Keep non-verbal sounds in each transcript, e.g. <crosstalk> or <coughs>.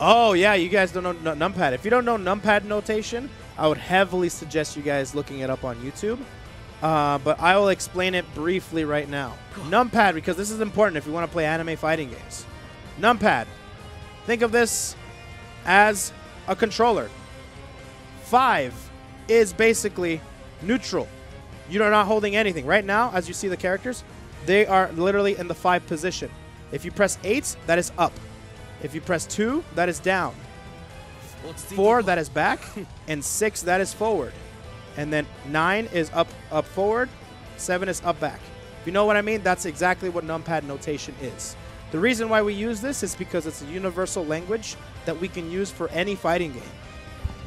Oh, yeah, you guys don't know numpad. If you don't know numpad notation, I would heavily suggest you guys looking it up on YouTube. Uh, but I will explain it briefly right now. Numpad, because this is important if you want to play anime fighting games. Numpad. Think of this as a controller. Five is basically neutral. You're not holding anything. Right now, as you see the characters, they are literally in the five position. If you press eight, that is up. If you press two, that is down. Four, that is back. <laughs> and six, that is forward. And then nine is up, up forward. Seven is up back. If you know what I mean, that's exactly what numpad notation is. The reason why we use this is because it's a universal language that we can use for any fighting game.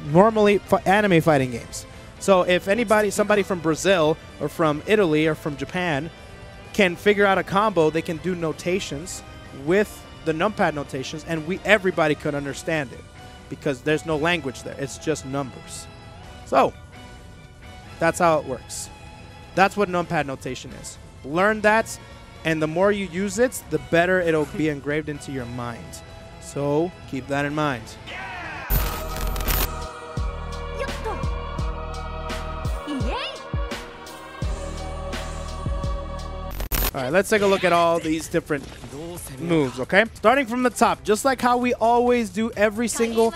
Normally, anime fighting games. So if anybody, somebody from Brazil or from Italy or from Japan can figure out a combo, they can do notations with the numpad notations, and we everybody could understand it because there's no language there. It's just numbers. So that's how it works. That's what numpad notation is. Learn that, and the more you use it, the better it'll be engraved into your mind. So keep that in mind. よ All right, let's take a look at all these different moves, okay? Starting from the top, just like how we always do every single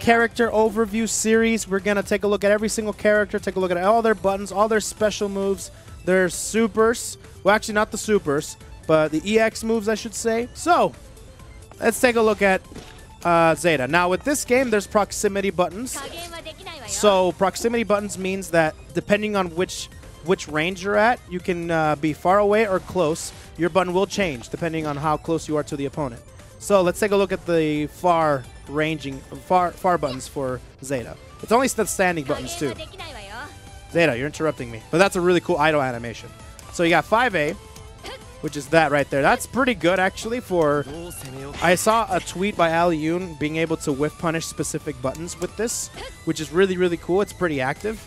character overview series, we're going to take a look at every single character, take a look at all their buttons, all their special moves, their supers. Well, actually, not the supers, but the EX moves, I should say. So, let's take a look at uh, Zeta. Now, with this game, there's proximity buttons. So, proximity buttons means that depending on which which range you're at. You can uh, be far away or close. Your button will change depending on how close you are to the opponent. So let's take a look at the far ranging, far, far buttons for Zeta. It's only the standing buttons too. Zeta, you're interrupting me. But that's a really cool idle animation. So you got 5A, which is that right there. That's pretty good actually for... I saw a tweet by Ali Yoon being able to whiff punish specific buttons with this, which is really, really cool. It's pretty active.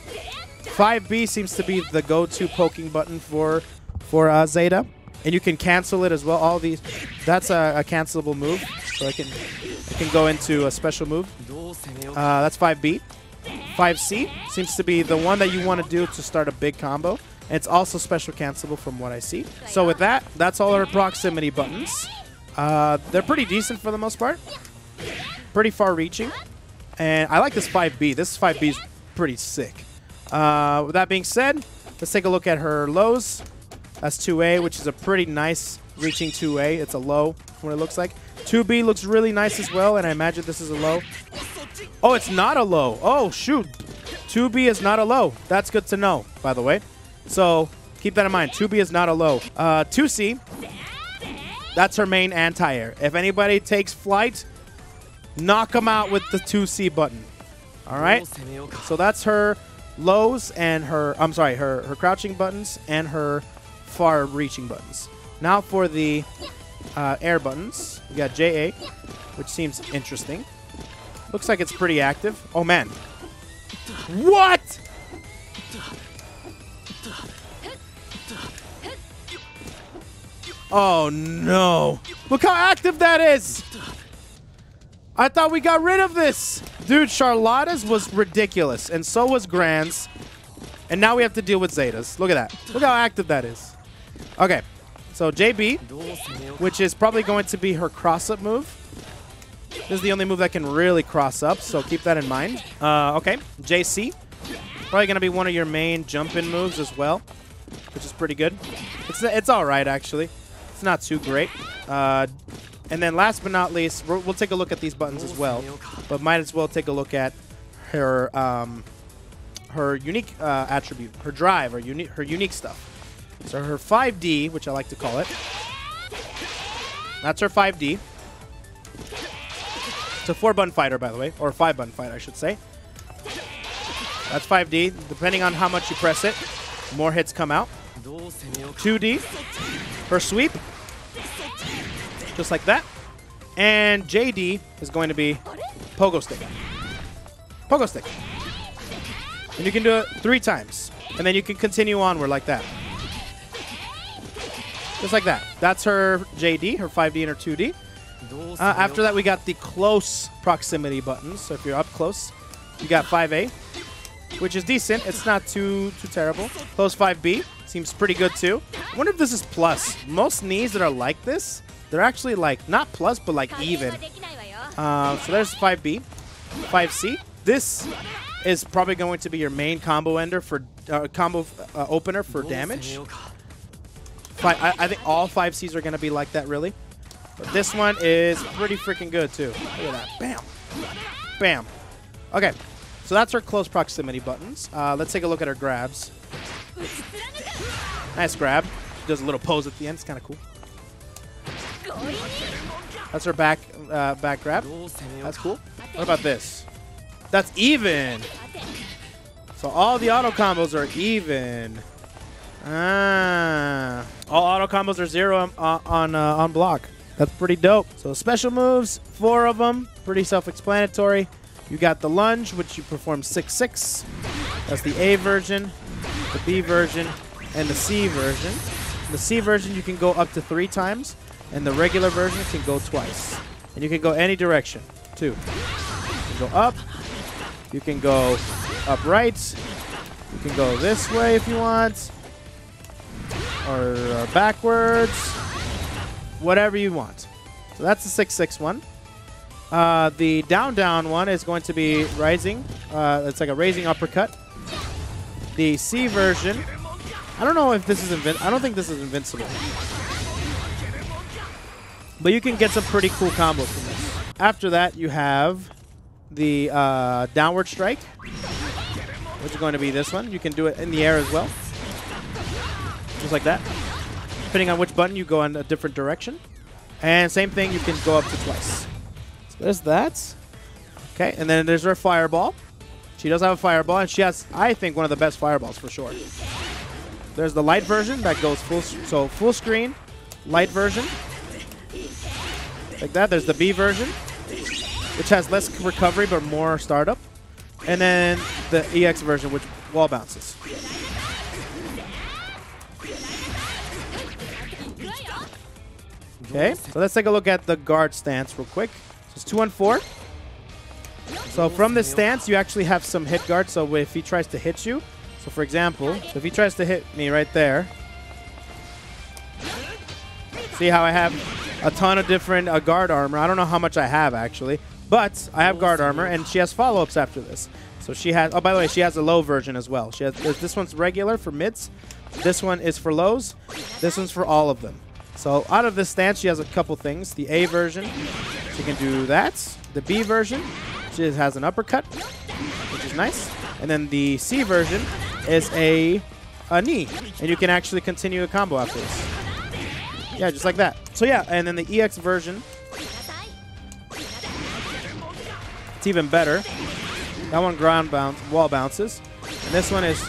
5B seems to be the go-to poking button for for uh, Zeta, and you can cancel it as well. All these, that's a, a cancelable move, so I can I can go into a special move. Uh, that's 5B. 5C seems to be the one that you want to do to start a big combo. It's also special cancelable from what I see. So with that, that's all our proximity buttons. Uh, they're pretty decent for the most part. Pretty far reaching. And I like this 5B. This 5B is pretty sick. Uh, with that being said, let's take a look at her lows. That's 2A, which is a pretty nice reaching 2A. It's a low, what it looks like. 2B looks really nice as well, and I imagine this is a low. Oh, it's not a low. Oh, shoot. 2B is not a low. That's good to know, by the way. So keep that in mind. 2B is not a low. Uh, 2C, that's her main anti-air. If anybody takes flight, knock them out with the 2C button. All right? So that's her lows and her, I'm sorry, her, her crouching buttons and her far reaching buttons. Now for the uh, air buttons, we got JA, which seems interesting. Looks like it's pretty active. Oh man. What? Oh no. Look how active that is. I thought we got rid of this. Dude, Charlotta's was ridiculous, and so was Gran's. And now we have to deal with Zeta's. Look at that. Look how active that is. Okay, so JB, which is probably going to be her cross-up move. This is the only move that can really cross up, so keep that in mind. Uh, okay, JC, probably going to be one of your main jump-in moves as well, which is pretty good. It's, it's all right, actually. It's not too great. Uh, and then last but not least, we'll, take a look at these buttons as well, but might as well take a look at her um, her unique uh, attribute, her drive, or uni her unique stuff. So her 5D, which I like to call it, that's her 5D. It's a four button fighter, by the way, or five button fighter, I should say. That's 5D. Depending on how much you press it, more hits come out. 2D, her sweep, just like that. And JD is going to be pogo stick. Pogo stick. And you can do it three times. And then you can continue onward like that. Just like that. That's her JD, her 5D and her 2D. Uh, after that, we got the close proximity buttons. So if you're up close, you got 5A, which is decent. It's not too too terrible. Close 5B seems pretty good too. I wonder if this is plus. Most knees that are like this, they're actually like not plus, but like even. Uh, so there's 5B, 5C. This is probably going to be your main combo ender for uh, combo uh, opener for damage. I, I think all 5Cs are going to be like that, really. But this one is pretty freaking good, too. Look at that. Bam. Bam. Okay. So that's our close proximity buttons. Uh, let's take a look at our grabs. Nice grab. Does a little pose at the end. It's kind of cool. That's our back uh, back grab. That's cool. What about this? That's even. So all the auto combos are even. Ah. All auto combos are zero on uh, on, uh, on block. That's pretty dope. So special moves, four of them, pretty self-explanatory. You got the lunge, which you perform 6-6. That's the A version, the B version, and the C version. The C version you can go up to three times, and the regular version can go twice. And you can go any direction, too. You can go up, you can go up upright, you can go this way if you want, or uh, backwards, whatever you want. So that's the 6-6 one. Uh, the down-down one is going to be rising. Uh, it's like a raising uppercut. The C version, I don't know if this is invin. I don't think this is invincible. But you can get some pretty cool combos from this. After that, you have the uh, downward strike, which is going to be this one. You can do it in the air as well. Just like that. Depending on which button, you go in a different direction. And same thing, you can go up to twice. So there's that. Okay, and then there's her fireball. She does have a fireball, and she has, I think, one of the best fireballs for sure. There's the light version that goes full, so full screen, light version. Like that. There's the B version, which has less recovery but more startup. And then the EX version, which wall bounces. Okay, so let's take a look at the guard stance real quick. So it's 2 on 4. So from this stance, you actually have some hit guard. So if he tries to hit you, so for example, so if he tries to hit me right there, see how I have a ton of different uh, guard armor. I don't know how much I have actually, but I have guard armor, and she has follow-ups after this. So she has. Oh, by the way, she has a low version as well. She has. This one's regular for mids. This one is for lows. This one's for all of them. So out of this stance, she has a couple things. The A version, she can do that. The B version, she has an uppercut, which is nice. And then the C version is a, a knee. And you can actually continue a combo after this. Yeah, just like that. So yeah, and then the EX version, it's even better. That one ground bounce, wall bounces. And this one is...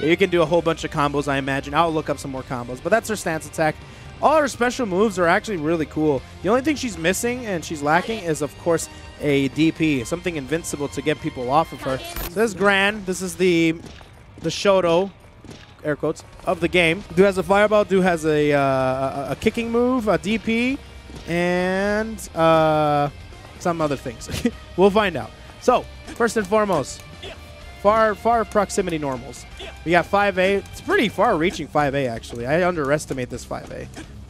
You can do a whole bunch of combos, I imagine. I'll look up some more combos. But that's her stance attack. All her special moves are actually really cool. The only thing she's missing and she's lacking is, of course, a DP, something invincible to get people off of her. So this is Gran. This is the the Shoto, air quotes, of the game. Do has a fireball. Do has a, uh, a, a kicking move, a DP, and uh, some other things. <laughs> we'll find out. So, first and foremost, far far proximity normals. We got 5A. It's pretty far-reaching 5A, actually. I underestimate this 5A.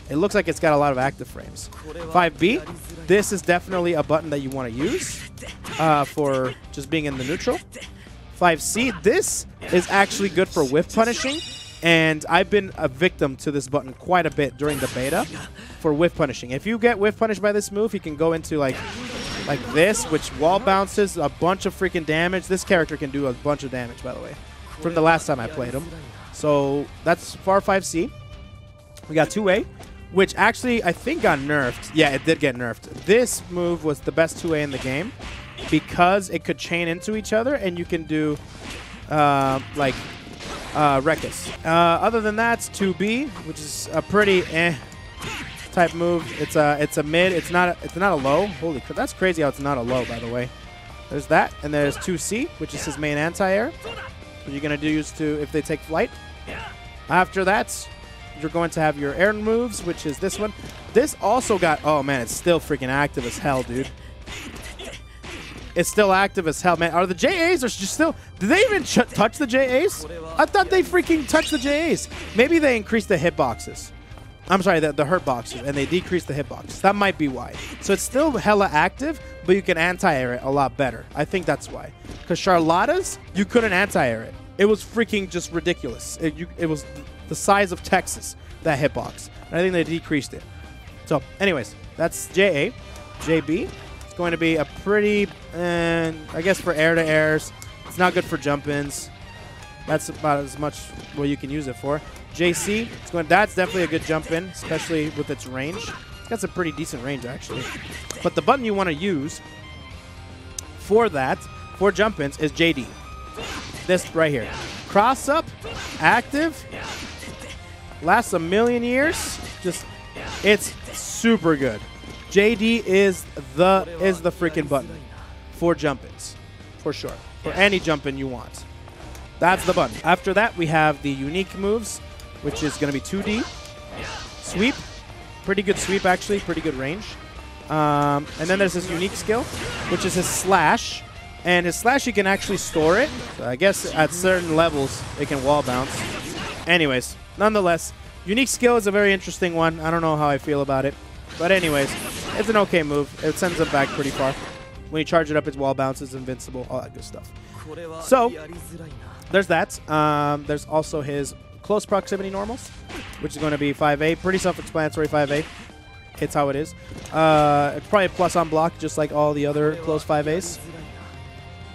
It looks like it's got a lot of active frames. 5B, this is definitely a button that you want to use uh, for just being in the neutral. 5C, this is actually good for whiff punishing, and I've been a victim to this button quite a bit during the beta for whiff punishing. If you get whiff punished by this move, you can go into like like this, which wall bounces a bunch of freaking damage. This character can do a bunch of damage, by the way from the last time I played him. So that's Far 5C. We got 2A, which actually I think got nerfed. Yeah, it did get nerfed. This move was the best 2A in the game because it could chain into each other and you can do uh, like uh, Rekkas. Uh, other than that, it's 2B, which is a pretty eh type move. It's a it's a mid. It's not a, it's not a low. Holy crap, that's crazy how it's not a low. By the way, there's that, and there's 2C, which is his main anti-air. You're to do is to, if they take flight. After that, you're going to have your air moves, which is this one. This also got, oh man, it's still freaking active as hell, dude. It's still active as hell, man. Are the JAs are just still, did they even ch touch the JAs? I thought they freaking touched the JAs. Maybe they increased the hitboxes. I'm sorry, the, the hurt boxes, and they decreased the hitbox. That might be why. So it's still hella active, but you can anti-air it a lot better. I think that's why. Because Charlotta's, you couldn't anti-air it. It was freaking just ridiculous. It, you, it was the size of Texas, that hitbox. And I think they decreased it. So, anyways, that's JA. JB. It's going to be a pretty, and I guess for air to airs, it's not good for jump ins. That's about as much what you can use it for. JC, it's going. That's definitely a good jump in, especially with its range. It's got some pretty decent range actually. But the button you want to use for that, for jump ins, is JD. This right here. Cross up, active, lasts a million years. Just, it's super good. JD is the is the freaking button for jump ins, for sure. For any jump in you want. That's the button. After that, we have the unique moves, which is going to be 2D. Sweep. Pretty good sweep, actually. Pretty good range. Um, and then there's this unique skill, which is his slash. And his slash, you can actually store it. So I guess at certain levels, it can wall bounce. Anyways, nonetheless, unique skill is a very interesting one. I don't know how I feel about it. But anyways, it's an okay move. It sends him back pretty far. When you charge it up, its wall bounces, invincible, all that good stuff. So, there's that. Um, there's also his close proximity normals, which is going to be 5A. Pretty self-explanatory 5A. It's how it is. Uh, it's probably a plus on block, just like all the other close 5As.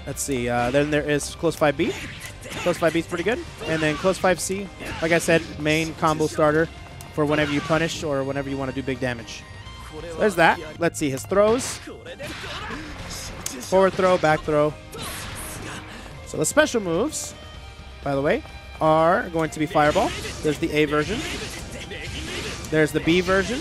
Let's see. Uh, then there is close 5B. Close 5B is pretty good. And then close 5C, like I said, main combo starter for whenever you punish or whenever you want to do big damage. There's that. Let's see his throws. Forward throw, back throw. So the special moves, by the way, are going to be Fireball. There's the A version. There's the B version.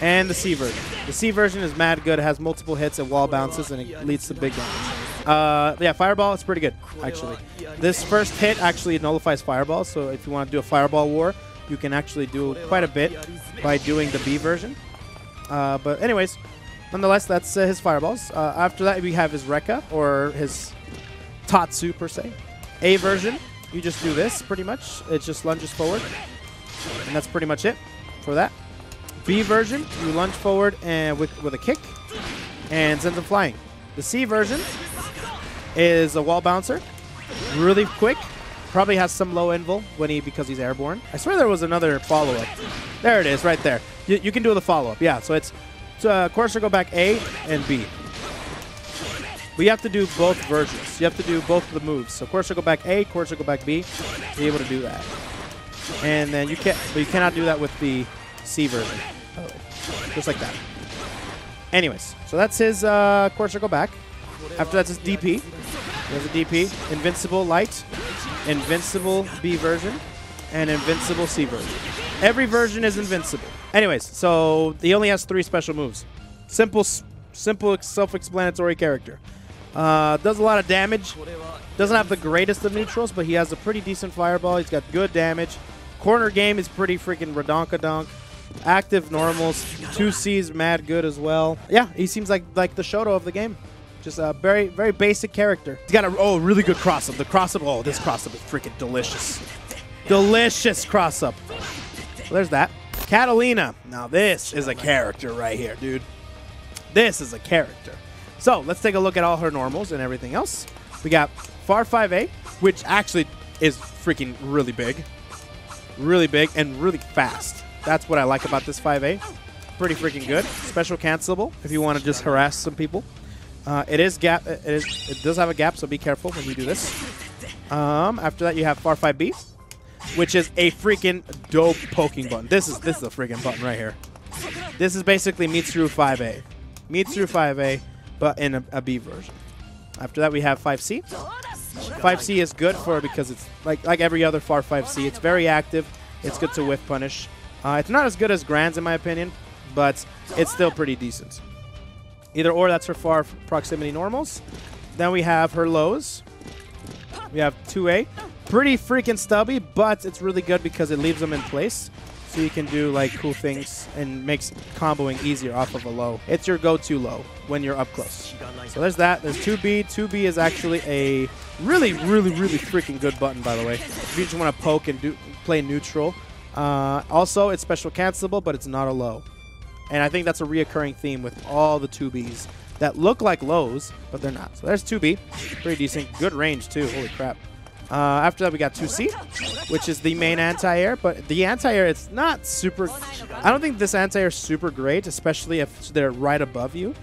And the C version. The C version is mad good. It has multiple hits and wall bounces, and it leads to big damage. Uh, yeah, Fireball, it's pretty good, actually. This first hit actually nullifies Fireball, so if you want to do a Fireball war, you can actually do quite a bit by doing the B version. Uh, but anyways, nonetheless, that's uh, his Fireballs. Uh, after that, we have his Rekka, or his Tatsu, per se. A version, you just do this, pretty much. It just lunges forward. And that's pretty much it for that. B version, you lunge forward and with, with a kick and sends him flying. The C version is a wall bouncer. Really quick. Probably has some low invul when he because he's airborne. I swear there was another follow-up. There it is, right there. You, you can do the follow-up. Yeah, so it's so, uh, course go back A and B. You have to do both versions. You have to do both of the moves. So course go back A, course go back B, be able to do that. And then you can't, but you cannot do that with the C version. Oh, just like that. Anyways, so that's his uh, circle back. After that's his DP. He has a DP. Invincible Light, Invincible B version, and Invincible C version. Every version is invincible. Anyways, so he only has three special moves. Simple, simple, self-explanatory character. Uh, does a lot of damage. Doesn't have the greatest of neutrals, but he has a pretty decent fireball. He's got good damage. Corner game is pretty freaking redonkadonk. Active normals. Two C's mad good as well. Yeah, he seems like like the Shoto of the game. Just a very, very basic character. He's got a oh really good cross up. The cross up, oh this cross up is freaking delicious. Delicious cross up. So there's that. Katalina. Now this is a character right here, dude. This is a character. So let's take a look at all her normals and everything else. We got Far 5A, which actually is freaking really big. Really big and really fast. That's what I like about this 5A. Pretty freaking good. Special cancelable if you want to just harass some people. Uh, it is gap. It, is, it does have a gap, so be careful when you do this. Um, after that, you have Far 5B, which is a freaking dope poking button. This is this is a freaking button right here. This is basically Mitsuru 5A. Mitsuru 5A, but in a, a B version. After that, we have 5C. 5C is good for because it's like like every other Far 5C. It's very active. It's good to whiff punish. Uh, it's not as good as Gran's in my opinion, but it's still pretty decent. Either or, that's her far proximity normals. Then we have her lows. We have 2A, Pretty freaking stubby, but it's really good because it leaves them in place. So you can do like cool things and makes comboing easier off of a low. It's your go-to low when you're up close. So there's that. There's 2B. 2B is actually a really, really, really freaking good button, by the way. If you just want to poke and do play neutral. Uh, also, it's special cancelable, but it's not a low. And I think that's a reoccurring theme with all the 2Bs that look like lows, but they're not. So there's 2B. Pretty decent. Good range, too. Holy crap. Uh, after that, we got 2C, which is the main anti-air. But the anti-air, it's not super... I don't think this anti-air is super great, especially if they're right above you.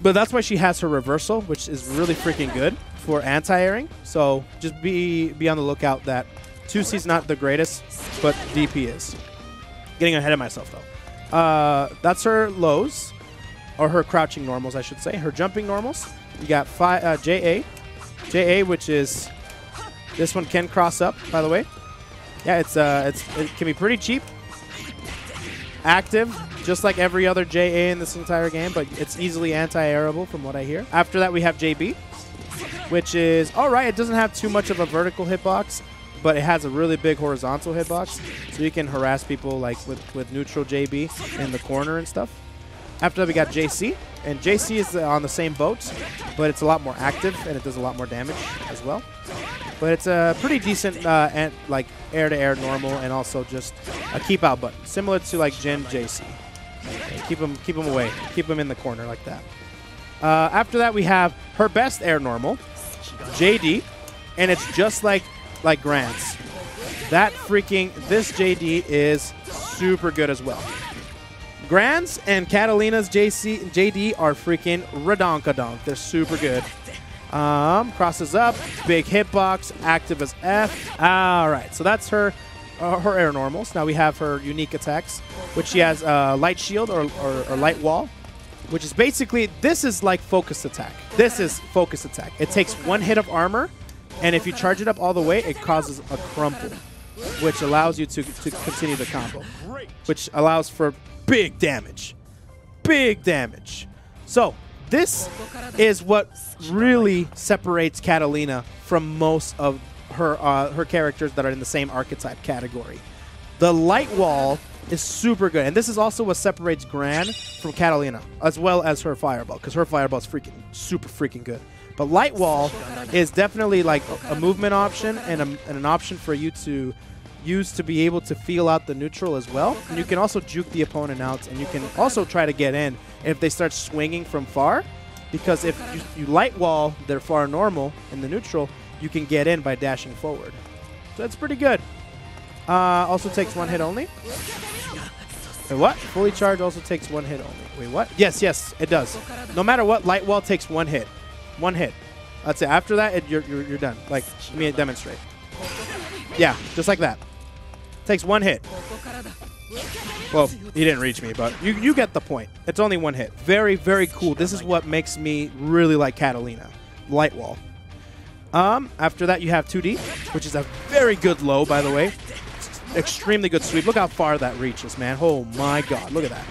But that's why she has her reversal, which is really freaking good for anti-airing. So just be be on the lookout that 2C is not the greatest, but DP is. Getting ahead of myself, though. Uh, that's her lows, or her crouching normals, I should say. Her jumping normals. You got five, uh, JA. JA, which is... This one can cross up, by the way. Yeah, it's uh, it's it can be pretty cheap. Active, just like every other JA in this entire game, but it's easily anti-airable from what I hear. After that, we have JB, which is all right. It doesn't have too much of a vertical hitbox, but it has a really big horizontal hitbox, so you can harass people like with with neutral JB in the corner and stuff. After that, we got JC, and JC is on the same boat, but it's a lot more active and it does a lot more damage as well. But it's a pretty decent uh, and like air-to-air normal and also just a keep out button, similar to like Jin JC. Keep them, keep them away, keep them in the corner like that. Uh, after that, we have her best air normal, JD, and it's just like like Gran's. That freaking this JD is super good as well. Gran's and Katalina's JC JD are freaking redonkadonk. They're super good. Um, crosses up, big hitbox, active as F. All right, so that's her uh, her air normals. Now we have her unique attacks, which she has uh, light shield or, or, or light wall, which is basically this is like focus attack. This is focus attack. It takes one hit of armor, and if you charge it up all the way, it causes a crumple, which allows you to, to continue the combo, which allows for big damage. Big damage. So, this is what really separates Katalina from most of her uh, her characters that are in the same archetype category. The light wall is super good, and this is also what separates Gran from Katalina, as well as her fireball, because her fireball is freaking super freaking good. But light wall is definitely like a, movement option and, a, and an option for you to use to be able to feel out the neutral as well. And you can also juke the opponent out, and you can also try to get in if they start swinging from far. Because if you, you light wall their far normal in the neutral, you can get in by dashing forward. So that's pretty good. Uh, also takes one hit only. Wait, what? Fully charged also takes one hit only. Wait, what? Yes, yes, it does. No matter what, light wall takes one hit. One hit. That's it. After that, it, you're, you're, you're done. Like, let me demonstrate. Yeah, just like that. Takes one hit. Well, he didn't reach me, but you, you get the point. It's only one hit. Very, very cool. This is what makes me really like Katalina. Light wall. Um, after that, you have 2D, which is a very good low, by the way. Extremely good sweep. Look how far that reaches, man. Oh my god, look at that.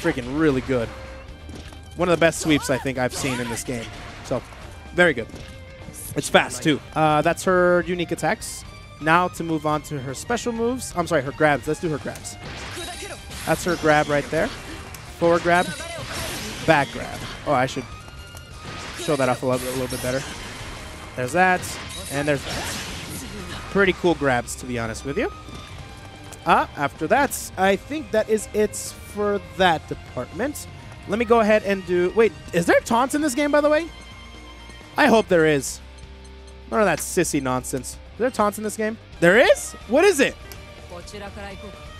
Freaking really good. One of the best sweeps I think I've seen in this game. So, very good. It's fast, too. Uh, that's her unique attacks. Now to move on to her special moves. I'm sorry, her grabs. Let's do her grabs. That's her grab right there. Forward grab, back grab. Oh, I should show that off a little, a little bit better. There's that, and there's that. Pretty cool grabs, to be honest with you. Uh, after that, I think that is it for that department. Let me go ahead and do... Wait, is there taunts in this game, by the way? I hope there is. None of that sissy nonsense. Is there taunts in this game? There is? What is it?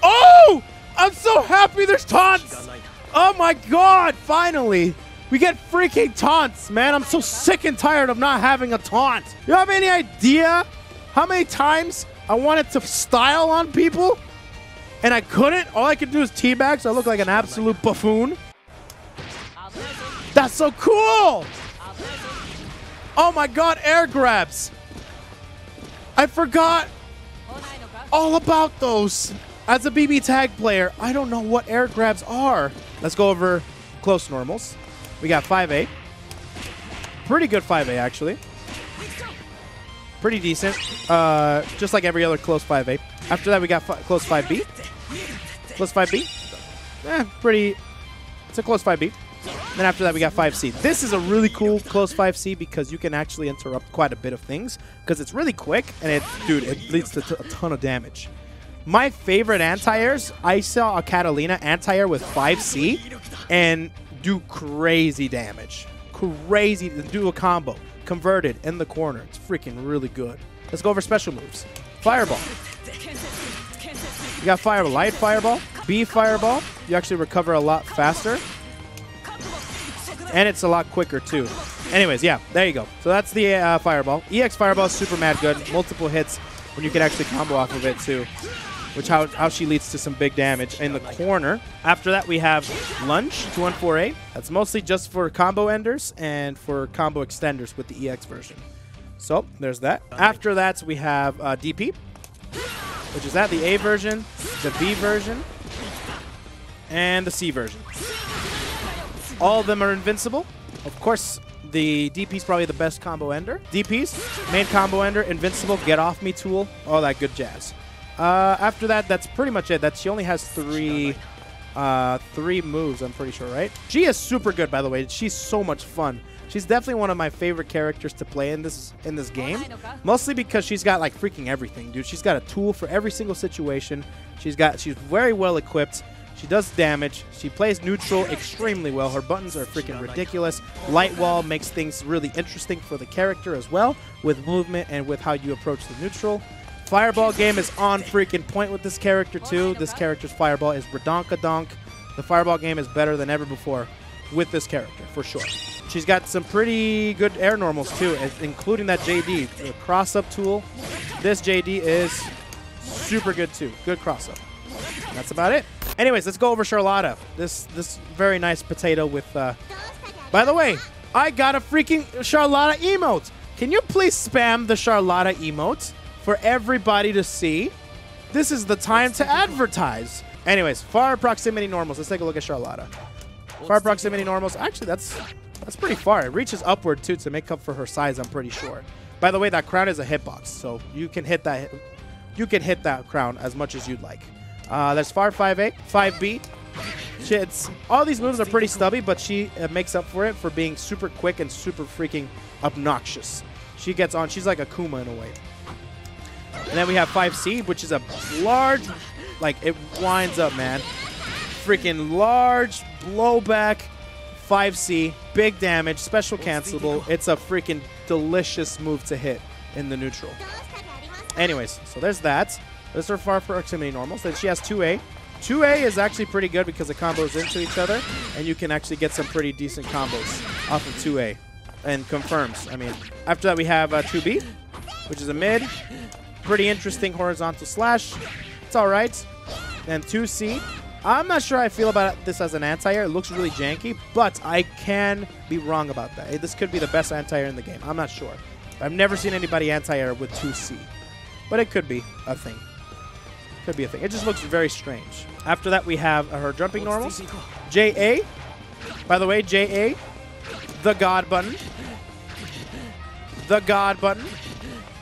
Oh! I'm so happy there's taunts! Oh my god, finally! We get freaking taunts, man. I'm so sick and tired of not having a taunt. You have any idea how many times I wanted to style on people? And I couldn't? All I could do is teabag, so I look like an absolute buffoon. That's so cool! Oh my god, air grabs! I forgot all about those. As a BB tag player, I don't know what air grabs are. Let's go over close normals. We got 5A. Pretty good 5A, actually. Pretty decent. Uh, just like every other close 5A. After that, we got close 5B. Close 5B. Eh, pretty. It's a close 5B. Then after that, we got 5C. This is a really cool close 5C because you can actually interrupt quite a bit of things because it's really quick and it, dude, it leads to a ton of damage. My favorite anti-airs, I saw a Katalina anti-air with 5C and do crazy damage. Crazy, do a combo. Converted in the corner. It's freaking really good. Let's go over special moves. Fireball. You got Fireball. Light Fireball. B Fireball. You actually recover a lot faster. And it's a lot quicker, too. Anyways, yeah, there you go. So that's the uh, Fireball. EX Fireball super mad good. Multiple hits when you can actually combo off of it, too. Which how, how she leads to some big damage in the corner. After that, we have Lunge, 214A. That's mostly just for combo enders and for combo extenders with the EX version. So there's that. After that, we have uh, DP, which is that the A version, the B version, and the C version. All of them are invincible. Of course, the DP is probably the best combo ender. DP's main combo ender, invincible, get off me tool, all that good jazz. Uh, after that, that's pretty much it. That she only has three, uh, three moves. I'm pretty sure, right? She is super good, by the way. She's so much fun. She's definitely one of my favorite characters to play in this in this game. Mostly because she's got like freaking everything, dude. She's got a tool for every single situation. She's got she's very well equipped. She does damage. She plays neutral extremely well. Her buttons are freaking ridiculous. Light wall makes things really interesting for the character as well, with movement and with how you approach the neutral. Fireball game is on freaking point with this character too. This character's fireball is redonka donk. The fireball game is better than ever before with this character for sure. She's got some pretty good air normals too, including that JD, the cross up tool. This JD is super good too. Good cross up. That's about it. Anyways, let's go over Charlotta. This this very nice potato with. Uh, by the way, I got a freaking Charlotta emote. Can you please spam the Charlotta emote for everybody to see? This is the time to advertise. Anyways, far proximity normals. Let's take a look at Charlotta. Far proximity normals. Actually, that's that's pretty far. It reaches upward too to make up for her size. I'm pretty sure. By the way, that crown is a hitbox, so you can hit that. You can hit that crown as much as you'd like. Uh, there's far 5A, 5B. She, it's, all these moves are pretty stubby, but she uh, makes up for it for being super quick and super freaking obnoxious. She gets on. She's like a Kuma in a way. And then we have 5C, which is a large, like it winds up, man. Freaking large blowback 5C, big damage, special cancelable. It's a freaking delicious move to hit in the neutral. Anyways, so there's that. Those are far proximity normals. Then she has 2A. 2A is actually pretty good because it combos into each other, and you can actually get some pretty decent combos off of 2A. And confirms. I mean, after that we have uh, 2B, which is a mid. Pretty interesting horizontal slash. It's all right. And 2C. I'm not sure I feel about this as an anti-air. It looks really janky, but I can be wrong about that. This could be the best anti-air in the game. I'm not sure. I've never seen anybody anti-air with 2C. But it could be a thing. Could be a thing. It just looks very strange. After that, we have her jumping normals. JA. By the way, JA, the God button. The God button.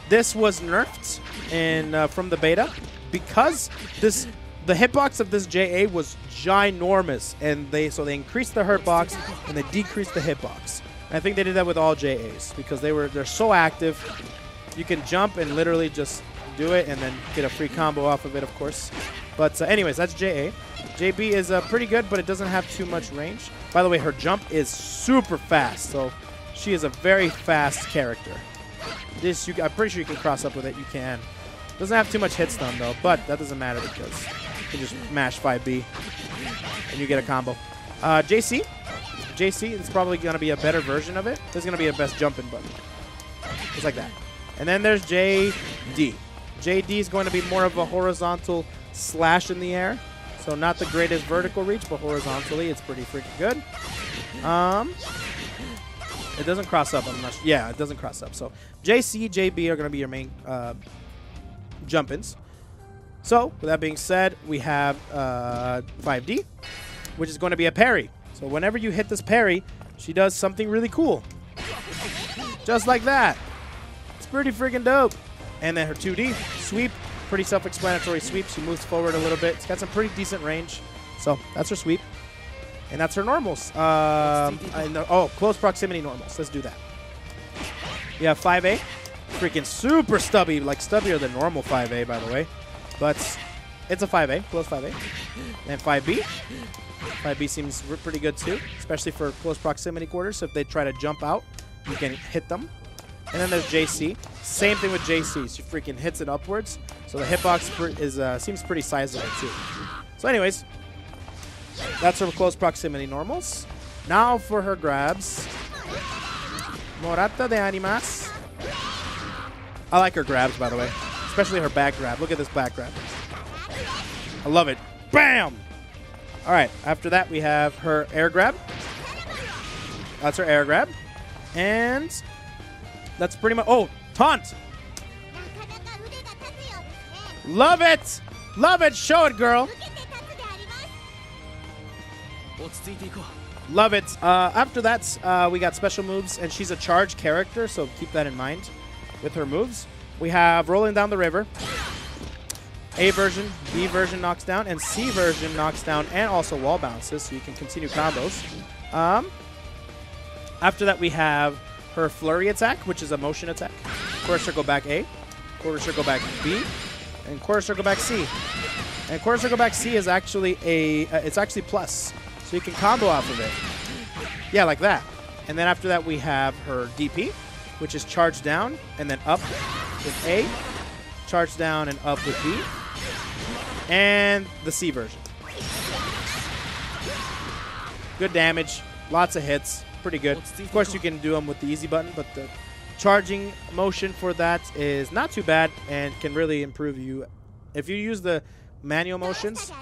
This was nerfed in uh, from the beta because this the hitbox of this JA was ginormous, and they so they increased the hurtbox and they decreased the hitbox. And I think they did that with all JAs because they were they're so active. You can jump and literally just do it and then get a free combo off of it, of course. But uh, anyways, that's JA. JB is uh, pretty good, but it doesn't have too much range. By the way, her jump is super fast, so she is a very fast character. This, you, I'm pretty sure you can cross up with it. You can. Doesn't have too much hit stun though, but that doesn't matter because you can just mash 5B and you get a combo. Uh, JC, JC is probably going to be a better version of it. This is going to be a best jumping button, just like that. And then there's JD. JD is going to be more of a horizontal slash in the air. So not the greatest vertical reach, but horizontally it's pretty freaking good. Um, it doesn't cross up. I'm not. Yeah, it doesn't cross up. So JC, JB are going to be your main uh, jump-ins. So with that being said, we have uh, 5D, which is going to be a parry. So whenever you hit this parry, she does something really cool. Just like that. It's pretty freaking dope. And then her 2D sweep, pretty self-explanatory sweep. She moves forward a little bit. It's got some pretty decent range. So that's her sweep. And that's her normals. Um, know, oh, close proximity normals. Let's do that. Have 5A. Freaking super stubby, like stubbier than normal 5A, by the way. But it's a 5A, close 5A. And 5B. 5B seems pretty good too, especially for close proximity quarters. So if they try to jump out, you can hit them. And then there's JC. Same thing with JC. She freaking hits it upwards. So the hitbox is uh, seems pretty sizable too. So anyways, that's her close proximity normals. Now for her grabs. Morata de Animas. I like her grabs, by the way. Especially her back grab. Look at this back grab. I love it. Bam! All right, after that, we have her air grab. That's her air grab. And that's pretty much... Oh, taunt! Love it! Love it! Show it, girl! Love it. Uh, after that, uh, we got special moves, and she's a charge character, so keep that in mind with her moves. We have Rolling Down the River. A version, B version knocks down, and C version knocks down and also wall bounces, so you can continue combos. Um, after that, we have her Flurry attack, which is a motion attack. Quarter circle back A, quarter circle back B, and quarter circle back C. And quarter circle back C is actually a, uh, it's actually plus, so you can combo off of it. Yeah, like that. And then after that, we have her DP, which is charge down and then up with A, charge down and up with B, and the C version. Good damage, lots of hits, pretty good. Of course, you can do them with the easy button, but the charging motion for that is not too bad and can really improve you. If you use the manual motions,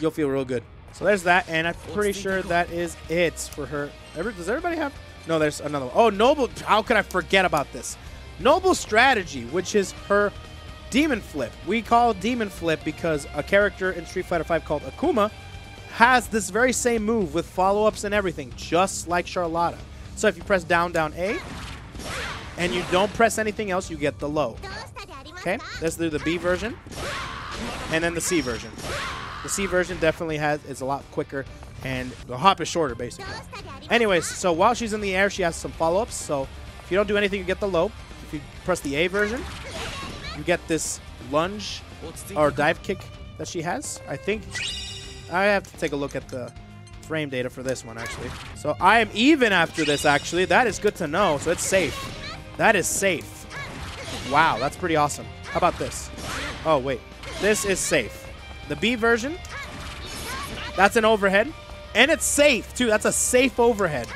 you'll feel real good. So there's that, and I'm pretty sure that is it for her. Does everybody have? No, there's another one. Oh, Noble, how could I forget about this? Noble Strategy, which is her Demon Flip. We call Demon Flip because a character in Street Fighter V called Akuma – has this very same move with follow-ups and everything, just like Charlotta. So if you press down, down A, and you don't press anything else, you get the low. Okay, let's do the B version, and then the C version. The C version definitely has is a lot quicker, and the hop is shorter, basically. Anyways, so while she's in the air, she has some follow-ups, so if you don't do anything, you get the low. If you press the A version, you get this lunge or dive kick that she has. I think I have to take a look at the frame data for this one, actually. So I am even after this, actually. That is good to know. So it's safe. That is safe. Wow, that's pretty awesome. How about this? Oh, wait. This is safe. The B version, that's an overhead. And it's safe, too. That's a safe overhead.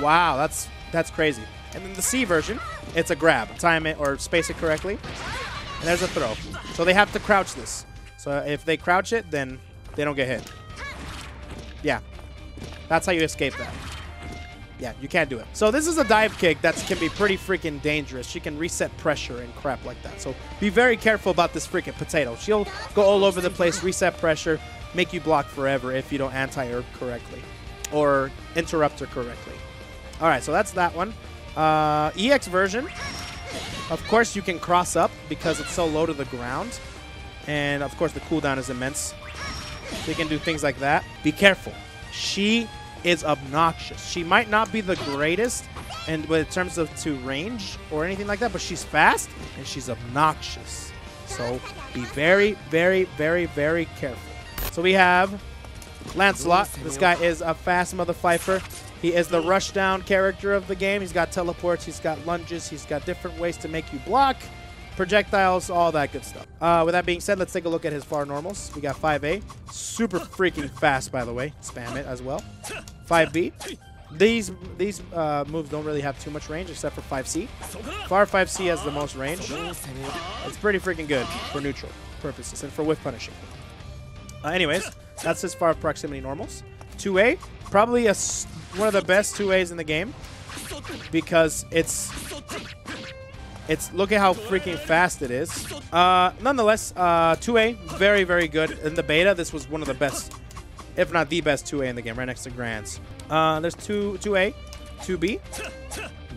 Wow, that's that's crazy. And then the C version, it's a grab. Time it or space it correctly. And there's a throw. So they have to crouch this. So if they crouch it, then they don't get hit. Yeah. That's how you escape that. Yeah, you can't do it. So this is a dive kick that can be pretty freaking dangerous. She can reset pressure and crap like that. So be very careful about this freaking potato. She'll go all over the place, reset pressure, make you block forever if you don't anti-her correctly or interrupt her correctly. All right, so that's that one. Uh, EX version. Of course, you can cross up because it's so low to the ground. And of course, the cooldown is immense. You can do things like that. Be careful. She is obnoxious. She might not be the greatest and in terms of to range or anything like that, but she's fast and she's obnoxious. So be very, very, very, very careful. So we have Lancelot. This guy is a fast mother fifer. He is the rushdown character of the game. He's got teleports, he's got lunges, he's got different ways to make you block, projectiles, all that good stuff. Uh, with that being said, let's take a look at his far normals. We got 5A, super freaking fast, by the way. Spam it as well. 5B. These these uh, moves don't really have too much range except for 5C. Far 5C has the most range. It's pretty freaking good for neutral purposes and for whiff punishing. Uh, anyways, that's his far proximity normals. 2A, probably a one of the best 2As in the game because it's it's look at how freaking fast it is. Uh, nonetheless, uh, 2A very very good in the beta. This was one of the best, if not the best 2A in the game, right next to Gran's. Uh, there's two 2A, 2B.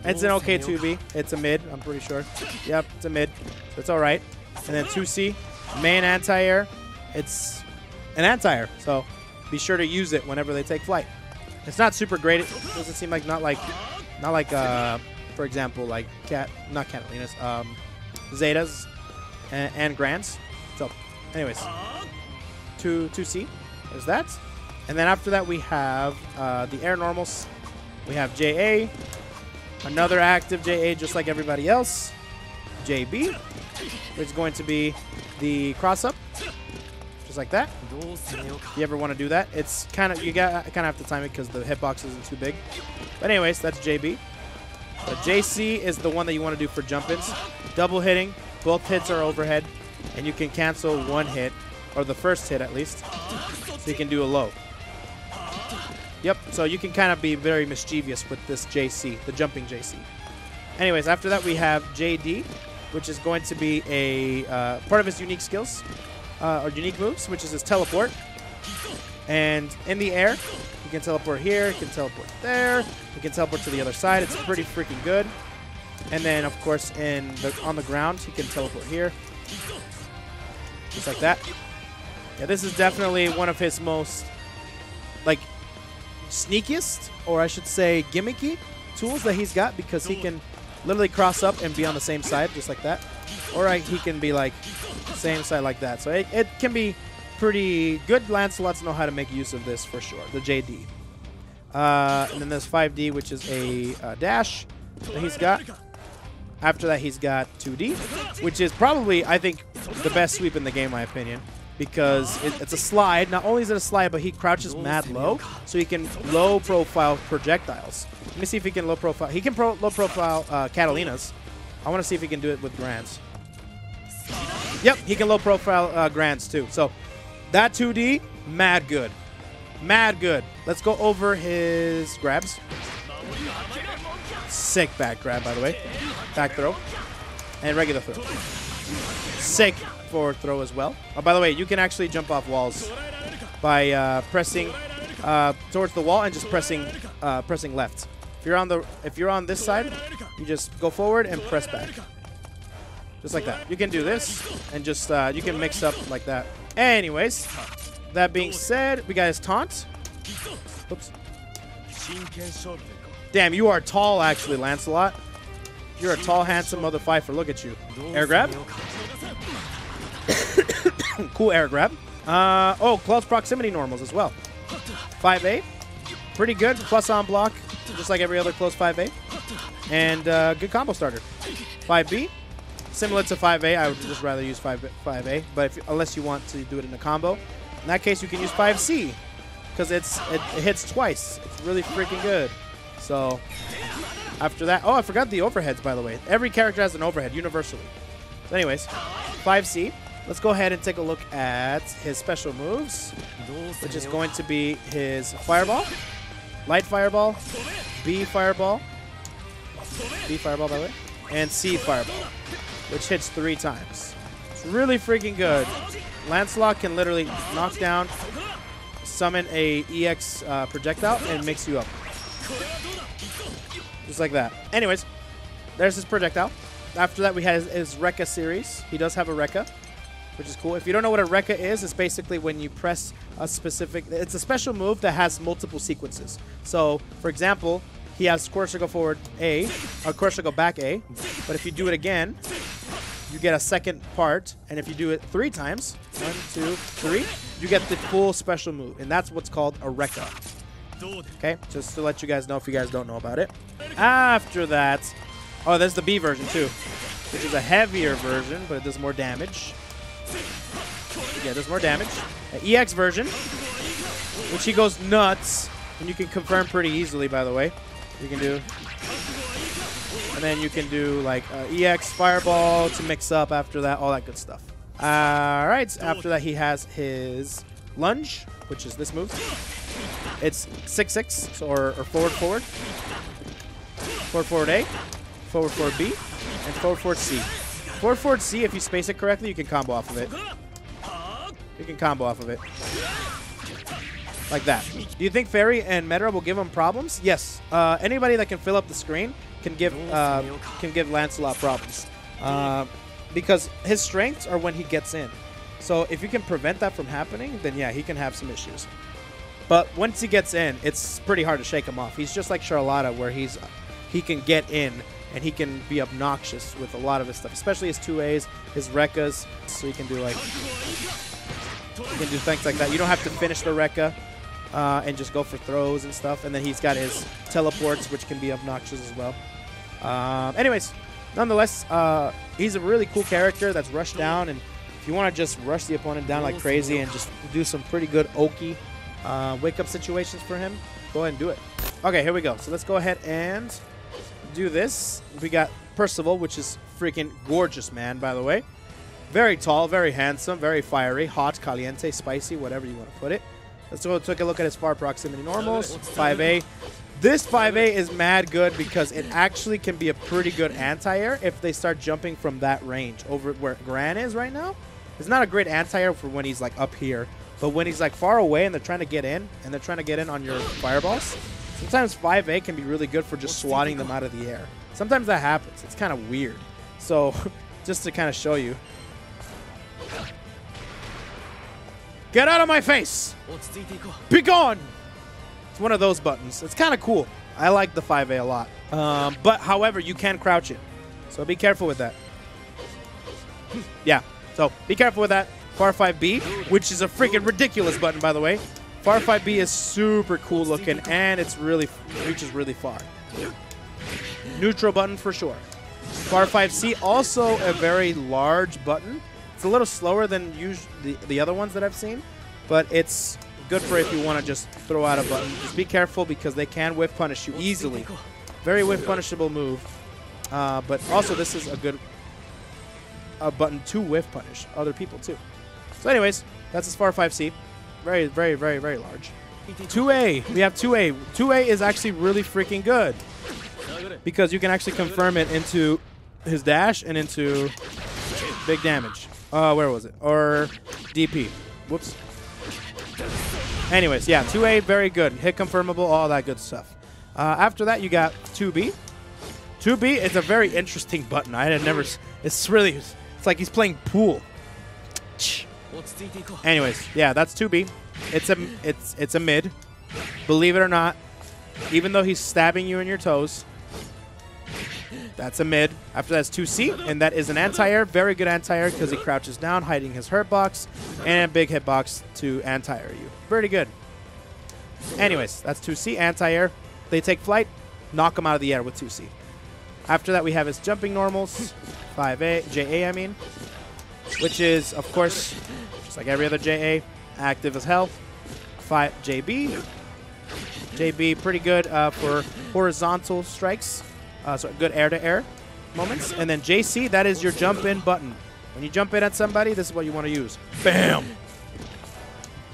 It's an okay 2B. It's a mid, I'm pretty sure. Yep, it's a mid. So it's all right. And then 2C, main anti-air. It's an anti-air, so be sure to use it whenever they take flight. It's not super great. It doesn't seem like not like not like uh, for example like cat not Katalina's, um, Zetas and, and Gran's. So, anyways, two two C. is that, and then after that we have uh, the air normals. We have JA, another active JA just like everybody else. JB, which is going to be the cross up, just like that. If you ever want to do that, it's kind of you got kind of have to time it because the hitbox isn't too big. But anyways, that's JB. But JC is the one that you want to do for jump-ins. Double hitting, both hits are overhead, and you can cancel one hit, or the first hit at least, so you can do a low. Yep, so you can kind of be very mischievous with this JC, the jumping JC. Anyways, after that we have JD, which is going to be a uh, part of his unique skills, uh, or unique moves, which is his teleport. And in the air, can teleport here, can teleport there, you can teleport to the other side. It's pretty freaking good. And then, of course, in the on the ground, he can teleport here, just like that. Yeah, this is definitely one of his most, like, sneakiest, or I should say gimmicky tools that he's got because he can literally cross up and be on the same side just like that. Or I, he can be like same side like that. So it, it can be pretty good. Lancelots know how to make use of this for sure. The JD. Uh, and then there's 5D, which is a uh, dash that he's got. After that, he's got 2D, which is probably, I think, the best sweep in the game, my opinion because it, it's a slide. Not only is it a slide, but he crouches mad low, so he can low profile projectiles. Let me see if he can low profile. He can pro low profile uh, Katalina's. I want to see if he can do it with Gran's. Yep, he can low profile uh, Gran's too. So that 2D, mad good. Mad good. Let's go over his grabs. Sick back grab, by the way. Back throw. And regular throw. Sick forward throw as well. Oh, by the way, you can actually jump off walls by uh, pressing uh, towards the wall and just pressing uh, pressing left. If you're on the if you're on this side, you just go forward and press back, just like that. You can do this and just uh, you can mix up like that. Anyways, that being said, we got his taunt. Oops. Damn, you are tall actually, Lancelot. You're a tall, handsome mother fifer. Look at you. Air grab. <coughs> cool air grab. Uh, oh, close proximity normals as well. 5A. Pretty good. Plus on block, just like every other close 5A. And uh, good combo starter. 5B. Similar to 5A, I would just rather use 5, 5A. But if, unless you want to do it in a combo. In that case, you can use 5C. Because it's it, it hits twice. It's really freaking good. So, after that... Oh, I forgot the overheads, by the way. Every character has an overhead, universally. So anyways, 5C. Let's go ahead and take a look at his special moves, which is going to be his Fireball, Light Fireball, B Fireball, B Fireball, by the way, and C Fireball, which hits three times. It's really freaking good. Lancelot can literally knock down, summon a EX uh, projectile, and mix you up. Just like that. Anyways, there's his projectile. After that, we have his Rekka series. He does have a Rekka which is cool. If you don't know what a Rekka is, it's basically when you press a specific... It's a special move that has multiple sequences. So, for example, he has to go forward A, or course to go back A, but if you do it again, you get a second part, and if you do it three times, one, two, three, you get the full special move, and that's what's called a Rekka. Okay, just to let you guys know if you guys don't know about it. After that, oh, there's the B version too, which is a heavier version, but it does more damage. Yeah, does more damage. The EX version, which he goes nuts, and you can confirm pretty easily, by the way. You can do... And then you can do, like, uh, EX Fireball to mix up after that, all that good stuff. All right, after that, he has his Lunge, which is this move. It's 6-6, so, or, or forward-forward. Forward-forward A, forward-forward B, and forward-forward C. Forward forward C, if you space it correctly, you can combo off of it. You can combo off of it. Like that. Do you think Ferry and Metera will give him problems? Yes. Uh, anybody that can fill up the screen can give uh, can give Lancelot problems, uh, because his strengths are when he gets in. So if you can prevent that from happening, then yeah, he can have some issues. But once he gets in, it's pretty hard to shake him off. He's just like Charlotta, where he's he can get in and he can be obnoxious with a lot of his stuff, especially his two A's, his Rekkas. So he can do like he can do things like that. You don't have to finish the Rekka uh, and just go for throws and stuff. And then he's got his teleports, which can be obnoxious as well. Um, anyways, nonetheless, uh, he's a really cool character that's rushed down. And if you want to just rush the opponent down like crazy and just do some pretty good Oki uh, wake-up situations for him, go ahead and do it. Okay, here we go. So let's go ahead and do this. We got Percival, which is freaking gorgeous, man, by the way. Very tall, very handsome, very fiery, hot, caliente, spicy, whatever you want to put it. Let's go take a look at his far proximity normals. 5A. This 5A is mad good because it actually can be a pretty good anti-air if they start jumping from that range over where Gran is right now. It's not a great anti-air for when he's like up here, but when he's like far away and they're trying to get in, and they're trying to get in on your fireballs, sometimes 5A can be really good for just swatting them out of the air. Sometimes that happens. It's kind of weird. So <laughs> just to kind of show you. Get out of my face! Be gone! It's one of those buttons. It's kind of cool. I like the 5A a lot. Um, but, however, you can crouch it. So be careful with that. yeah. So be careful with that. Far 5B, which is a freaking ridiculous button, by the way. Far 5B is super cool looking, and it's really reaches really far. Neutral button for sure. Far 5C, also a very large button. It's a little slower than the, the other ones that I've seen, but it's good for if you want to just throw out a button. Just be careful because they can whiff punish you easily. Very whiff punishable move. Uh, but also, this is a good a button to whiff punish other people too. So anyways, that's as far 5C. Very, very, very, very large. 2A. We have 2A. 2A is actually really freaking good because you can actually confirm it into his dash and into big damage. Uh, where was it? Or DP. Whoops. Anyways, yeah, 2A, very good. Hit confirmable, all that good stuff. Uh, after that, you got 2B. 2B is a very interesting button. I had never... It's really... It's like he's playing pool. Anyways, yeah, that's 2B. It's a, it's, it's a mid. Believe it or not, even though he's stabbing you in your toes, that's a mid. After that's 2C, and that is an anti-air. Very good anti-air because he crouches down, hiding his hurt box, and big hitbox to anti-air you. Pretty good. Anyways, that's 2C, anti-air. They take flight, knock him out of the air with 2C. After that, we have his jumping normals, <laughs> 5A, JA, I mean, which is, of course, just like every other JA, active as hell. 5 JB. JB, pretty good uh, for horizontal strikes. Uh, so good air-to-air -air moments. And then JC, that is your jump in button. When you jump in at somebody, this is what you want to use. Bam!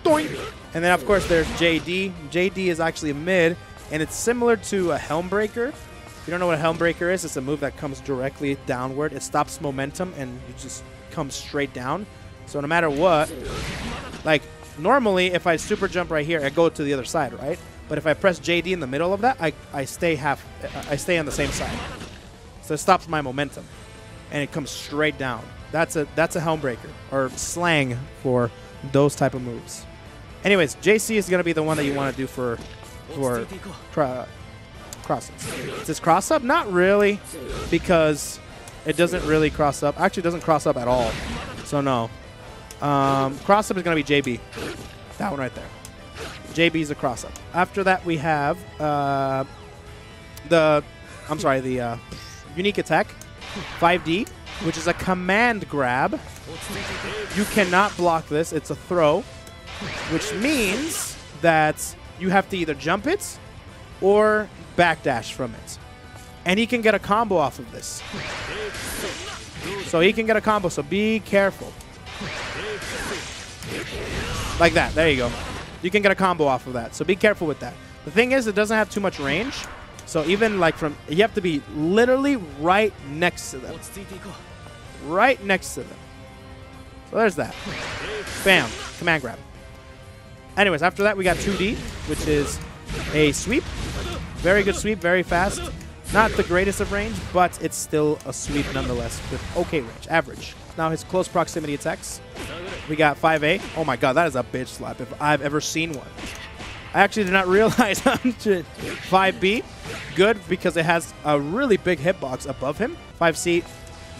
Doink! And then, of course, there's JD. JD is actually a mid, and it's similar to a Helm Breaker. If you don't know what a Helm Breaker is, it's a move that comes directly downward. It stops momentum, and you just come straight down. So no matter what, like, normally if I super jump right here, I go to the other side, right? But if I press JD in the middle of that, I, I stay half, I stay on the same side. So it stops my momentum, and it comes straight down. That's a that's a helm breaker or slang for those type of moves. Anyways, JC is gonna be the one that you want to do for for cro crosses. Is this cross up? Not really, because it doesn't really cross up. Actually, doesn't cross up at all. So no. Um, cross up is gonna be JB. That one right there. JB's a cross up. After that, we have uh, the, I'm sorry, the uh, unique attack, 5D, which is a command grab. You cannot block this. It's a throw, which means that you have to either jump it or backdash from it. And he can get a combo off of this. So he can get a combo, so be careful. Like that. There you go you can get a combo off of that. So be careful with that. The thing is, it doesn't have too much range. So even like from, you have to be literally right next to them. Right next to them. So there's that. Bam. Command grab. Anyways, after that we got 2D, which is a sweep. Very good sweep, very fast. Not the greatest of range, but it's still a sweep nonetheless with okay range, average. Now his close proximity attacks. We got 5A. Oh my god, that is a bitch slap if I've ever seen one. I actually did not <laughs> realize 5B. Good because it has a really big hitbox above him. 5C,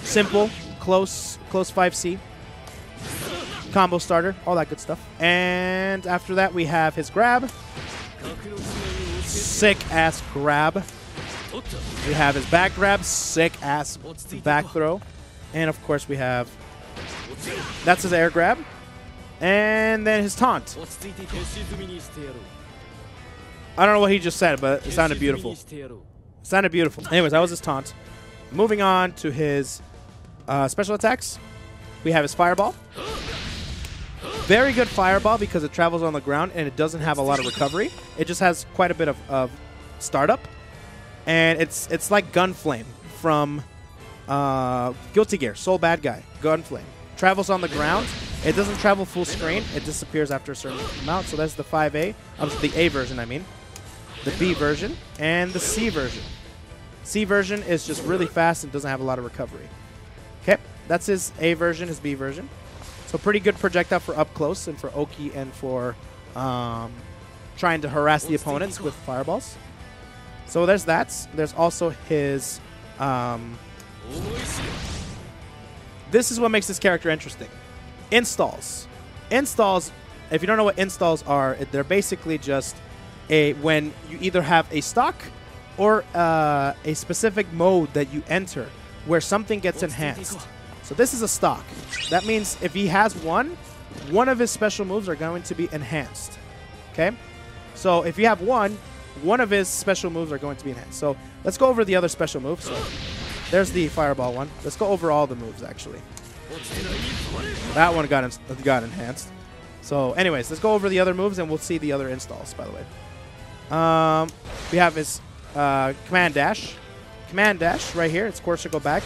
simple, close, close 5C. Combo starter, all that good stuff. And after that, we have his grab. Sick ass grab. We have his back grab, sick ass back throw. And of course, we have that's his air grab. And then his taunt. I don't know what he just said, but it sounded beautiful. It sounded beautiful. Anyways, that was his taunt. Moving on to his uh, special attacks. We have his fireball. Very good fireball because it travels on the ground and it doesn't have a lot of recovery. It just has quite a bit of, of startup. And it's it's like Gunflame from uh, Guilty Gear, Sol Badguy, Gunflame. Travels on the ground. It doesn't travel full screen. It disappears after a certain amount. So that's the 5A, um, the A version, I mean. The B version and the C version. C version is just really fast and doesn't have a lot of recovery. Okay, that's his A version, his B version. So pretty good projectile for up close and for Oki and for um, trying to harass the opponents with fireballs. So there's that. There's also his... Um, this is what makes this character interesting. Installs. Installs, if you don't know what installs are, they're basically just a when you either have a stock or uh, a specific mode that you enter where something gets enhanced. So this is a stock. That means if he has one, one of his special moves are going to be enhanced. Okay? So if you have one, one of his special moves are going to be enhanced. So let's go over the other special moves. So there's the fireball one. Let's go over all the moves actually. That one got got enhanced. So anyways, let's go over the other moves and we'll see the other installs by the way. Um, we have his uh, command dash. Command dash right here. It's quarter circle back.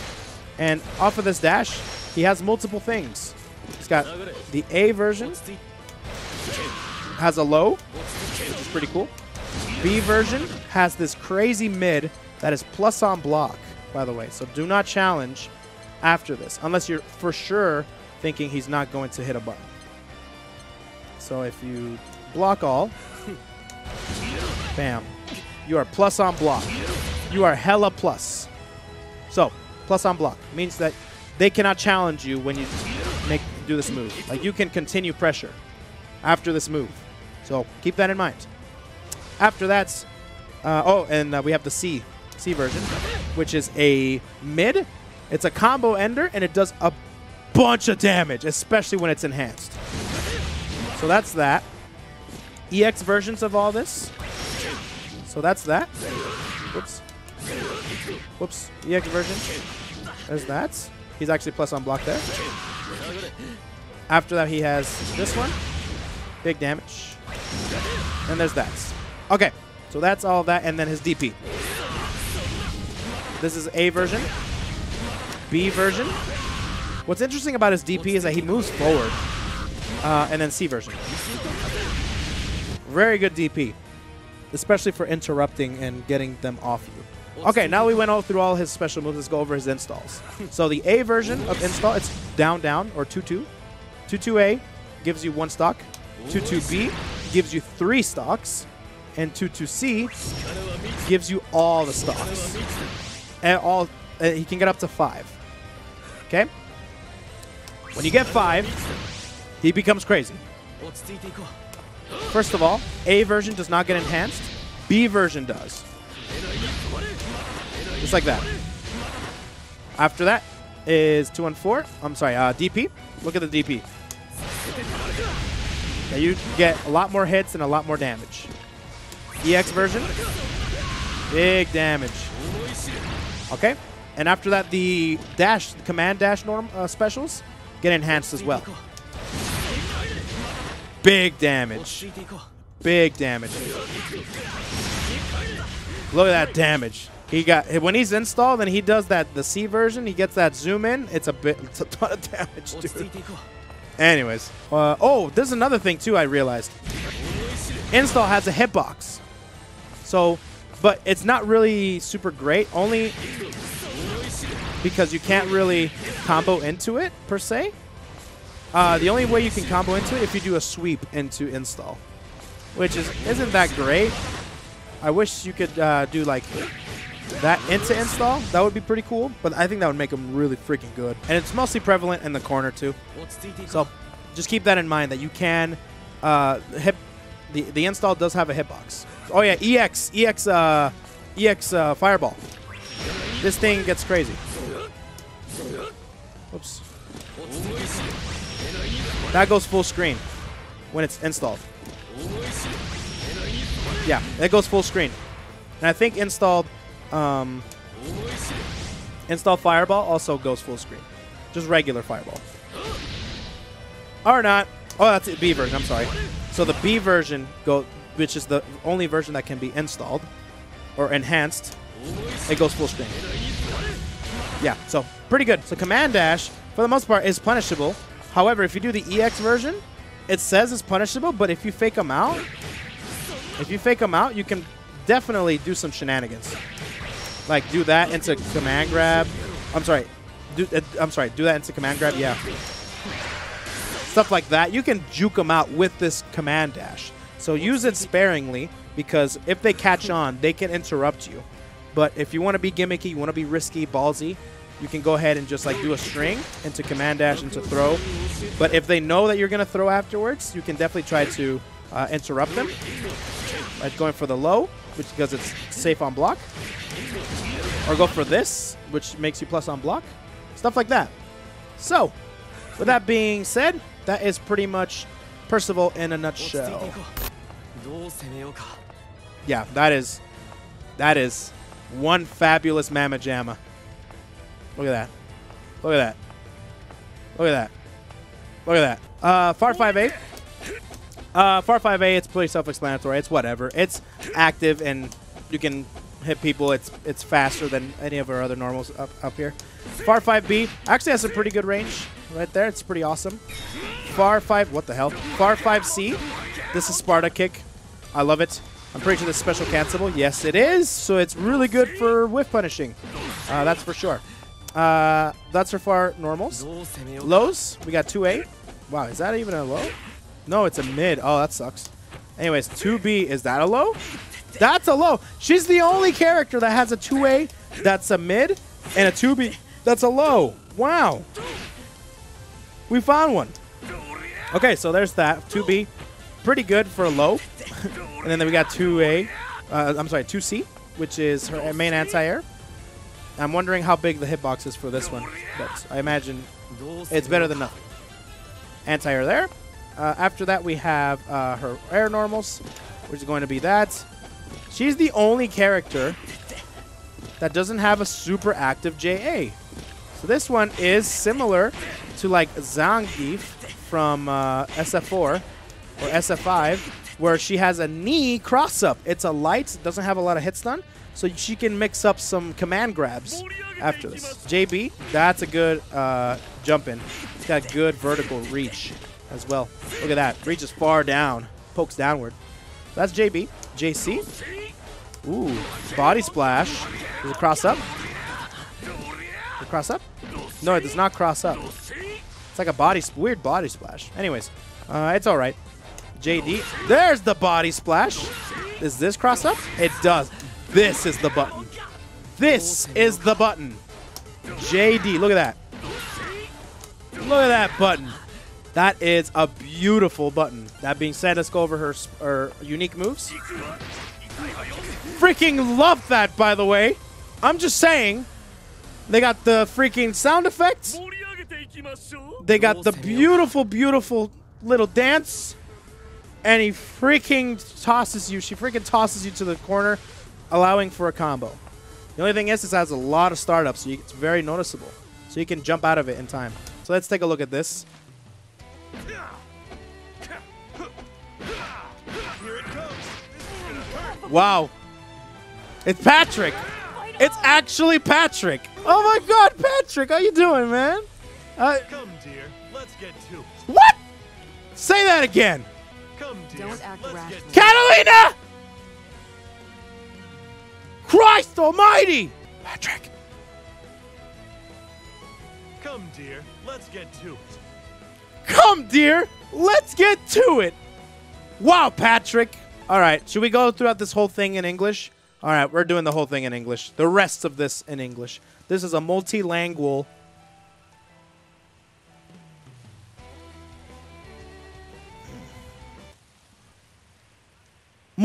And off of this dash, he has multiple things. He's got the A version. Has a low, which is pretty cool. B version has this crazy mid that is plus on block, by the way. So do not challenge after this, unless you're for sure thinking he's not going to hit a button. So if you block all, <laughs> bam, you are plus on block. You are hella plus. So plus on block means that they cannot challenge you when you make do this move. Like you can continue pressure after this move. So keep that in mind. After that's, uh, oh, and uh, we have the C, C version, which is a mid. It's a combo ender, and it does a bunch of damage, especially when it's enhanced. So that's that. EX versions of all this. So that's that. Whoops. Whoops. EX version. There's that. He's actually plus on block there. After that, he has this one. Big damage. And there's that. Okay. So that's all that. And then his DP. This is A version. B version. What's interesting about his DP is that he moves forward. Uh, and then C version. Very good DP. Especially for interrupting and getting them off you. Okay, now we went all through all his special moves. Let's go over his installs. so the A version of install, it's down, down, or 2-2. 2-2A gives you one stock. 2-2B gives you three stocks. And 2-2C gives you all the stocks. And all, uh, he can get up to five. Okay? When you get five, he becomes crazy. First of all, A version does not get enhanced. B version does. Just like that. After that is 2 and 4. I'm sorry, uh, DP. Look at the DP. Yeah, you get a lot more hits and a lot more damage. EX version, big damage. Okay, and after that, the dash, the command dash norm uh, specials get enhanced as well. Big damage. Big damage. Look at that damage. He got when he's installed and he does that the C version, he gets that zoom in. It's a bit, <laughs> it's a ton of damage, dude. Anyways, uh, oh, there's another thing too. I realized install has a hitbox. So, but it's not really super great, only because you can't really combo into it per se. Uh, the only way you can combo into it if you do a sweep into install, which is isn't that great. I wish you could uh, do like that into install. That would be pretty cool, but I think that would make them really freaking good. And it's mostly prevalent in the corner too. So just keep that in mind that you can uh, hit the the install does have a hitbox. Oh yeah, EX EX uh, EX uh, fireball. This thing gets crazy. Oops. That goes full screen when it's installed. Yeah, it goes full screen. And I think installed um, install fireball also goes full screen. Just regular fireball. Or not. Oh, that's the B version. I'm sorry. So the B version go, which is the only version that can be installed or enhanced. It goes full screen. Yeah, so pretty good. So command dash, for the most part, is punishable. However, if you do the EX version, it says it's punishable, but if you fake them out, if you fake them out, you can definitely do some shenanigans. Like do that into command grab. I'm sorry. Do, uh, I'm sorry. Do that into command grab. Yeah. Stuff like that. You can juke them out with this command dash. So use it sparingly because if they catch <laughs> on, they can interrupt you. But if you want to be gimmicky, you want to be risky, ballsy, you can go ahead and just like do a string into command dash into throw. But if they know that you're going to throw afterwards, you can definitely try to uh, interrupt them. Like going for the low, which because it's safe on block. Or go for this, which makes you plus on block. Stuff like that. So, with that being said, that is pretty much Percival in a nutshell. Yeah, that is that is one fabulous Mamma Jamma. Look at that. Look at that. Look at that. Look at that. Uh, Far 5A. Uh, Far 5A, it's pretty self-explanatory. It's whatever. It's active and you can hit people. It's it's faster than any of our other normals up, up here. Far 5B actually has some pretty good range right there. It's pretty awesome. Far 5, what the hell? Far 5C, this is Sparta kick. I love it. I'm pretty sure this is special cancelable. Yes, it is. So it's really good for whiff punishing. Uh, that's for sure. Uh, that's for far normals. Lows, we got 2A. Wow, is that even a low? No, it's a mid. Oh, that sucks. Anyways, 2B, is that a low? That's a low. She's the only character that has a 2A that's a mid and a 2B that's a low. Wow. We found one. Okay, so there's that. 2B. Pretty good for a low. and then we got 2A. Uh, I'm sorry, 2C, which is her main anti-air. I'm wondering how big the hitbox is for this one, but I imagine it's better than nothing. Anti-air there. Uh, after that, we have uh, her air normals, which is going to be that. She's the only character that doesn't have a super active JA. So this one is similar to like Zangief from uh, SF4 or SF5, where she has a knee cross up. It's a light, doesn't have a lot of hit stun, so she can mix up some command grabs after this. JB, that's a good uh, jump in. It's got good vertical reach as well. Look at that. Reaches far down, pokes downward. That's JB. JC. Ooh, body splash. Does it cross up? Does it cross up? No, it does not cross up. It's like a body, weird body splash. Anyways, uh, it's all right. JD, there's the body splash. Is this cross up? It does. This is the button. This is the button. JD, look at that. Look at that button. That is a beautiful button. That being said, let's go over her, her unique moves. Freaking love that, by the way. I'm just saying. They got the freaking sound effects. They got the beautiful, beautiful little dance. And he freaking tosses you. She freaking tosses you to the corner, allowing for a combo. The only thing is, this has a lot of startups, so you, it's very noticeable. So you can jump out of it in time. So let's take a look at this. Wow. It's Patrick. It's actually Patrick. Oh my god, Patrick, how you doing, man? Uh, Come, dear. Let's get to it. what? Say that again. Come, dear. Don't act Let's Catalina! Christ almighty! Patrick. Come, dear. Let's get to it. Come, dear. Let's get to it. Wow, Patrick. All right, should we go throughout this whole thing in English? All right, we're doing the whole thing in English. The rest of this in English. This is a multilingual.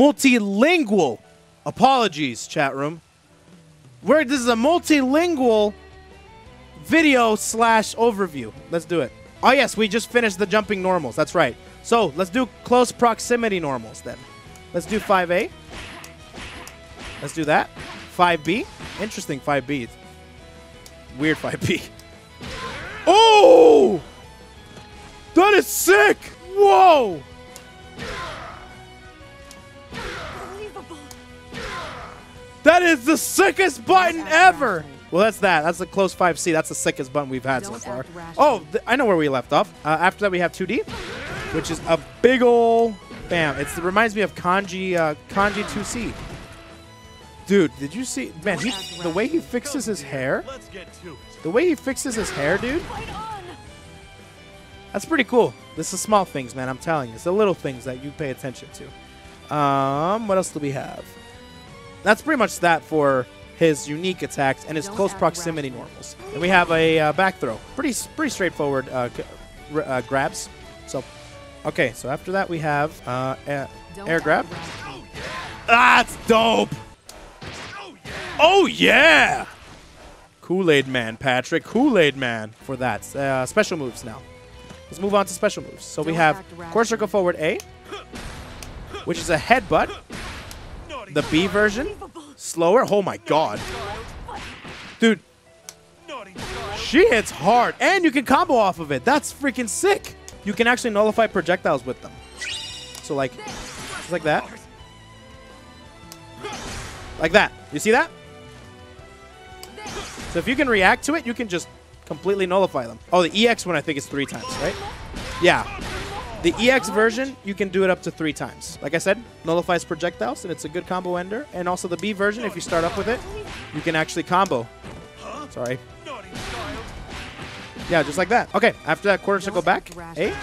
Multilingual. Apologies, chat room. Where this is a multilingual video slash overview. Let's do it. Oh yes, we just finished the jumping normals. That's right. So let's do close proximity normals then. Let's do 5A. Let's do that. 5B. Interesting 5B. Weird 5B. <laughs> Oh! That is sick! Whoa! That is the sickest button act ever. Well, that's that. That's the close 5C. That's the sickest button we've had so Don't far. act. Oh, th- I know where we left off. Uh, after that, we have 2D, which is a big ol' bam. It's, it reminds me of Kanji uh, Kanji 2C. Dude, did you see? Man, he, the way he fixes his hair, Let's get to it. the way he fixes his hair, dude, that's pretty cool. This is small things, man. I'm telling you, it's the little things that you pay attention to. Um, what else do we have? That's pretty much that for his unique attacks and his Don't close proximity normals. And we have a uh, back throw. Pretty pretty straightforward uh, uh, grabs. So, okay. So after that we have uh, Don't air grab. rashly. That's dope. Oh yeah. Kool-Aid Man, Patrick. Kool-Aid Man for that. Uh, special moves now. Let's move on to special moves. So we Don't have act quarter circle forward A, which is a headbutt. The B version, slower. Oh my god, dude, she hits hard, and you can combo off of it. That's freaking sick. You can actually nullify projectiles with them. So like, just like that, like that. You see that? So if you can react to it, you can just completely nullify them. Oh, the EX one I think is three times, right? Yeah. The EX version, you can do it up to three times. Like I said, nullifies projectiles, and it's a good combo ender. And also the B version, if you start up with it, you can actually combo. Sorry. Yeah, just like that. Okay, after that quarter circle back, A.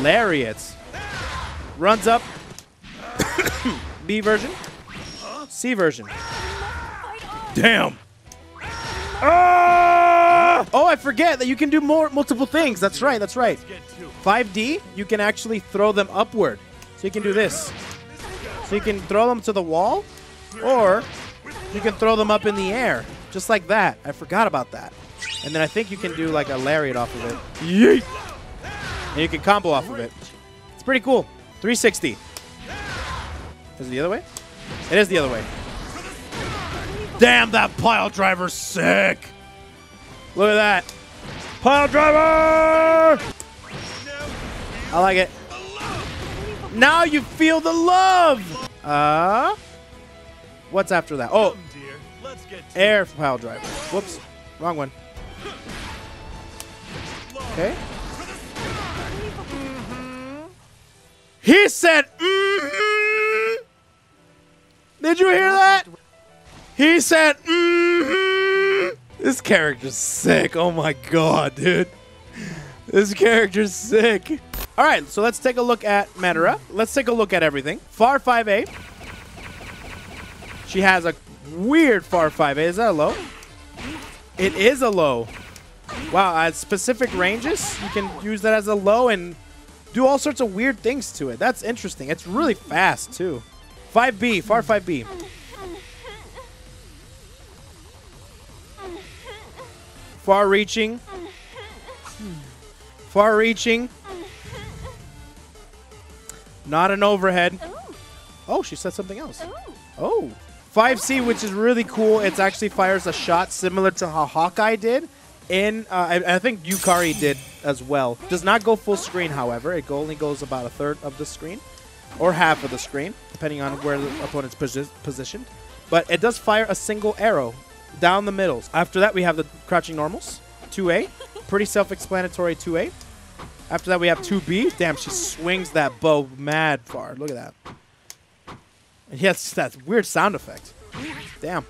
Lariat. Runs up. <coughs> B version. C version. Damn. Oh, I forget that you can do more multiple things. That's right, that's right. Let's get to it. 5D, you can actually throw them upward. So you can do this. So you can throw them to the wall, or you can throw them up in the air, just like that. I forgot about that. And then I think you can do like a lariat off of it. Yeet! And you can combo off of it. It's pretty cool. 360. Is it the other way? It is the other way. Damn, that pile driver's sick. Look at that. Pile driver! I like it. Now you feel the love. Uh, what's after that? Oh, air pile driver. Whoops, wrong one. Okay. He said, mm-hmm. Did you hear that? He said, mm-hmm. This character's sick. Oh my god, dude. This character's sick. All right, so let's take a look at Metera. Let's take a look at everything. Far 5A. She has a weird Far 5A. Is that a low? It is a low. Wow, at specific ranges, you can use that as a low and do all sorts of weird things to it. That's interesting. It's really fast, too. 5B, Far 5B. Far-reaching. Far reaching. Hmm. Not an overhead. Oh, she said something else. Oh. 5C, which is really cool. It actually fires a shot similar to how Hawkeye did. In, uh, I, I think Yukari did as well. Does not go full screen, however. It only goes about a third of the screen, or half of the screen, depending on where the opponent's posi- positioned. But it does fire a single arrow down the middles. After that, we have the crouching normals, 2A. Pretty self-explanatory 2A. After that, we have 2B. Damn, she swings that bow mad far. Look at that. And has that weird sound effect. Damn.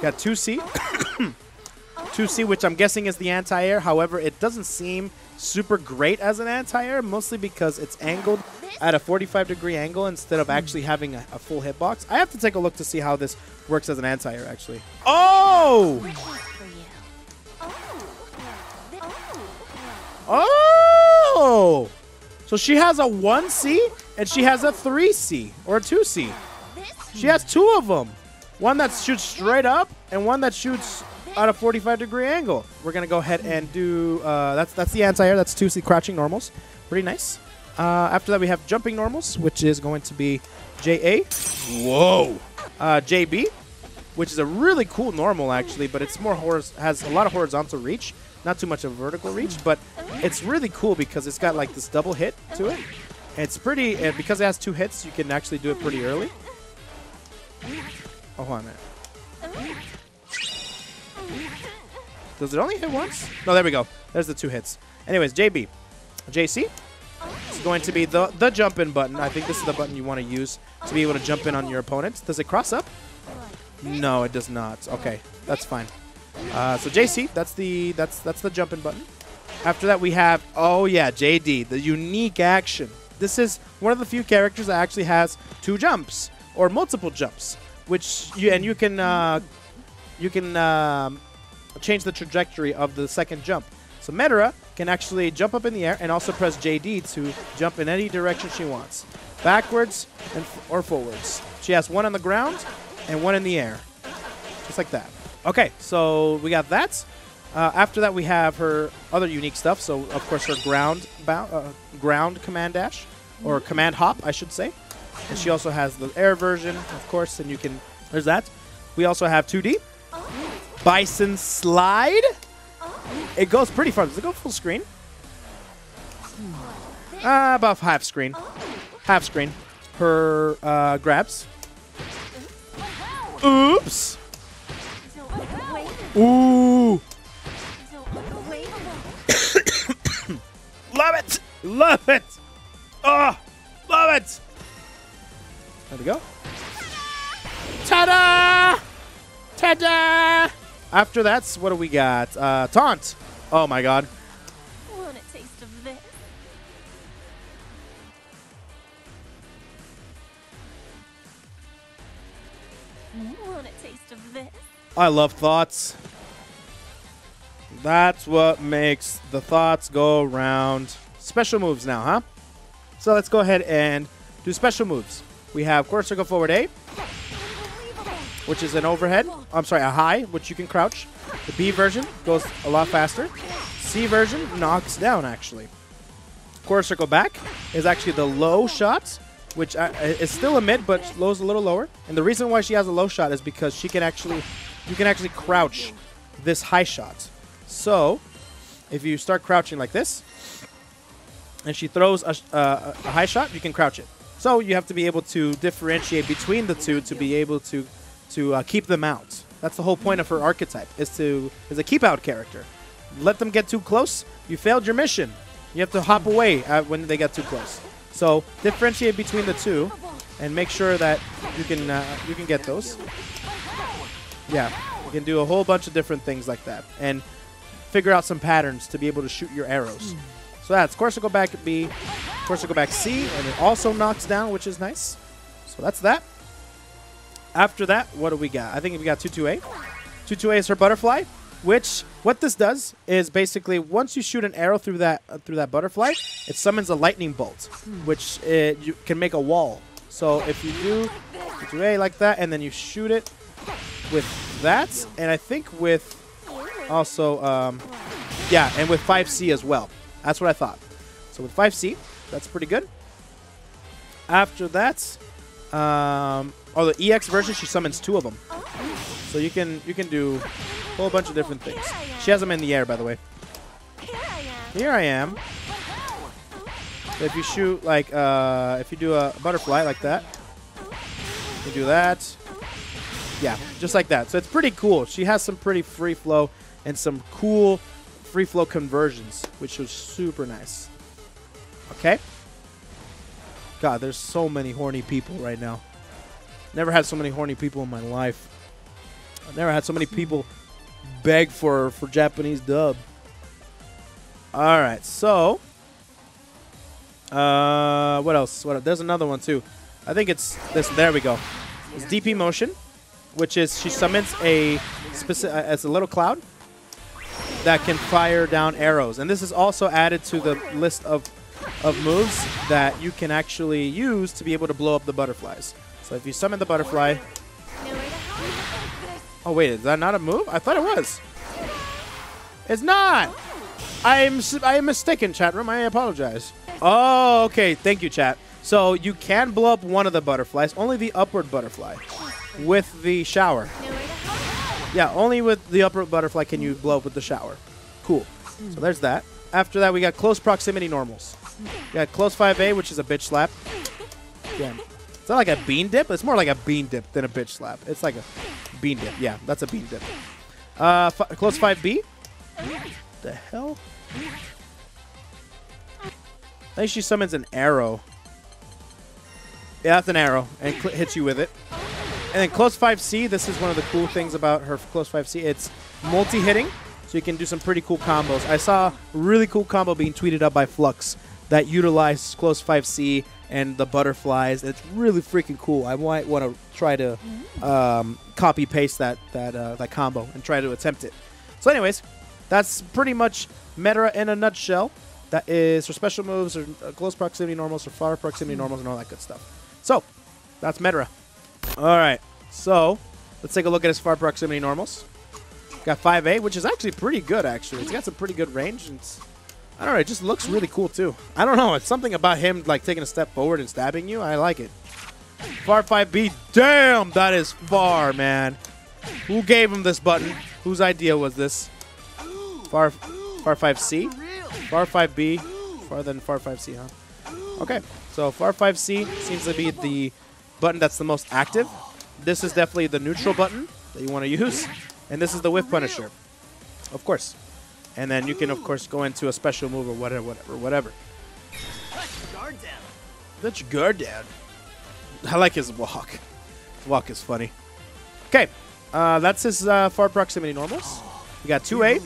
Got 2C. 2C, <coughs> which I'm guessing is the anti-air. However, it doesn't seem super great as an anti-air, mostly because it's angled at a 45 degree angle instead of actually having a, a full hitbox. I have to take a look to see how this works as an anti-air, actually. Oh! Oh! So she has a 1C and she has a 3C or a 2C. She has two of them. One that shoots straight up and one that shoots at a 45 degree angle. We're gonna go ahead and do uh, that's that's the anti-air. That's 2C crouching normals. Pretty nice. Uh, after that we have jumping normals, which is going to be JA. Whoa. Uh, JB, which is a really cool normal actually, but it's more has a lot of horizontal reach, not too much of a vertical reach, but it's really cool because it's got like this double hit to it. It's pretty, and because it has two hits, you can actually do it pretty early. Oh, hold on a minute. Does it only hit once? No, there we go. There's the two hits. Anyways, JB. JC is going to be the, the jump in button. I think this is the button you want to use to be able to jump in on your opponent. Does it cross up? No, it does not. Okay, that's fine. Uh, so JC, that's the that's that's the jumping button. After that, we have oh yeah, JD, the unique action. This is one of the few characters that actually has two jumps or multiple jumps, which you and you can uh, you can um, change the trajectory of the second jump. So Metera can actually jump up in the air and also press JD to jump in any direction she wants, backwards and or forwards. She has one on the ground and one in the air, just like that. Okay, so we got that. Uh, after that, we have her other unique stuff. So, of course, her ground uh, ground command dash, or command hop, I should say. And she also has the air version, of course, and you can. There's that. We also have 2D. Bison slide. It goes pretty far. Does it go full screen? Uh, about half screen. Half screen. Her uh, grabs. Oops. Ooh. Love it. Love it. Oh, love it. There we go. Ta-da! Ta-da! After that's what do we got? Uh, taunt. Oh my god. I love thoughts. That's what makes the thoughts go round. Special moves now, huh? So let's go ahead and do special moves. We have quarter circle forward A, which is an overhead. I'm sorry, a high, which you can crouch. The B version goes a lot faster. C version knocks down, actually. Quarter circle back is actually the low shot, which is still a mid, but low's a little lower. And the reason why she has a low shot is because she can actually, you can actually crouch this high shot. So, if you start crouching like this, and she throws a, uh, a high shot, you can crouch it. So you have to be able to differentiate between the two to be able to to uh, keep them out. That's the whole point of her archetype is to is a keep out character. Let them get too close, you failed your mission. You have to hop away uh, when they get too close. So differentiate between the two, and make sure that you can uh, you can get those. Yeah, you can do a whole bunch of different things like that, and figure out some patterns to be able to shoot your arrows. So that's course go back B, course go back C, and it also knocks down, which is nice. So that's that. After that, what do we got? I think we got 2-2-A. 2-2-A is her butterfly, which what this does is basically once you shoot an arrow through that uh, through that butterfly, it summons a lightning bolt, which uh, you can make a wall. So if you do 2-2-A like that, and then you shoot it with that, and I think with also, um, yeah, and with 5C as well. That's what I thought. So with 5C, that's pretty good. After that, um, oh, the EX version, she summons two of them. So you can you can do a whole bunch of different things. She has them in the air, by the way. Here I am. So if you shoot like, uh, if you do a butterfly like that, you do that. Yeah, just like that. So it's pretty cool. She has some pretty free flow and some cool free flow conversions, which was super nice. Okay. God, there's so many horny people right now. Never had so many horny people in my life. I've never had so many people beg for for Japanese dub. All right, so uh, what else? What? There's another one too. I think it's this. There we go. It's DP motion, which is she summons a specific as a little cloud that can fire down arrows, and this is also added to the list of of moves that you can actually use to be able to blow up the butterflies. So if you summon the butterfly, oh wait, is that not a move? I thought it was. It's not. I'm I'm mistaken, chat room. I apologize. Oh, okay. Thank you, chat. So you can blow up one of the butterflies, only the upward butterfly, with the shower. Yeah, only with the upward butterfly can you blow up with the shower. Cool. So there's that. After that, we got close proximity normals. We got close 5A, which is a bitch slap. Damn. Not like a bean dip. It's more like a bean dip than a bitch slap. It's like a bean dip. Yeah, that's a bean dip. Uh, close 5B. The hell? I think she summons an arrow. Yeah, that's an arrow, and hits you with it. And then close 5C, this is one of the cool things about her close 5C. It's multi-hitting, so you can do some pretty cool combos. I saw a really cool combo being tweeted up by Flux that utilized close 5C and the butterflies. It's really freaking cool. I might want to try to um, copy paste that that uh, that combo and try to attempt it. So, anyways, that's pretty much Metera in a nutshell. That is for special moves or uh, close proximity normals or far proximity normals and all that good stuff. So, that's Metera. All right, so let's take a look at his far proximity normals. Got 5A, which is actually pretty good, actually. It's got some pretty good range. And it's, I don't know, it just looks really cool, too. I don't know, it's something about him, like, taking a step forward and stabbing you. I like it. Far 5B, damn, that is far, man. Who gave him this button? Whose idea was this? Far, far 5C? Far 5B? Farther than far 5C, huh? Okay, so far 5C seems to be the button that's the most active. This is definitely the neutral button that you want to use. And this is the whiff punisher. Of course. And then you can, of course, go into a special move or whatever, whatever, whatever. Let your Guard down. Let your guard down. I like his walk. His walk is funny. Okay, uh, that's his uh, far proximity normals. We got 2A.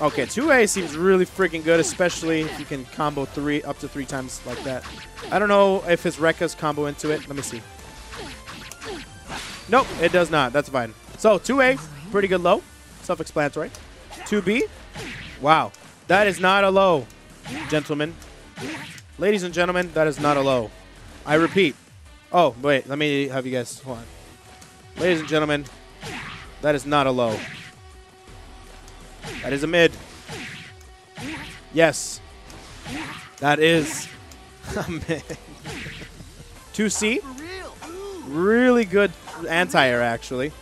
Okay, 2A seems really freaking good, especially if you can combo three up to three times like that. I don't know if his Rekkas combo into it. Let me see. Nope, it does not. That's fine. So 2A, pretty good low. Self-explanatory. 2B, wow. That is not a low, gentlemen. Ladies and gentlemen, that is not a low. I repeat. Oh, wait, let me have you guys, hold on. Ladies and gentlemen, that is not a low. That is a mid. Yes. That is <laughs> a mid. 2C. Really good anti-air, actually.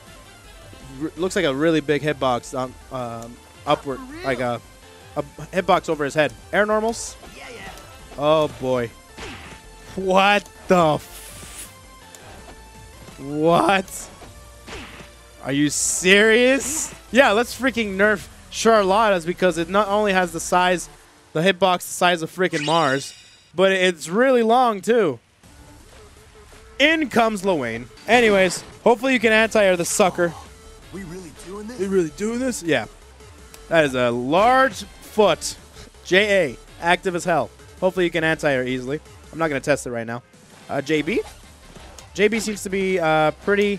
R- looks like a really big hitbox on, um, upward, like a, a hitbox over his head. Air normals. Yeah, yeah. Oh, boy. What the f- What? Are you serious? Yeah, let's freaking nerf Charlotta's because it not only has the size, the hitbox the size of freaking Mars, but it's really long too. In comes Lowain. Anyways, hopefully you can anti-air the sucker. We really doing this? We really doing this? Yeah. That is a large foot. JA, active as hell. Hopefully you can anti-air easily. I'm not going to test it right now. Uh, JB. JB seems to be uh, pretty,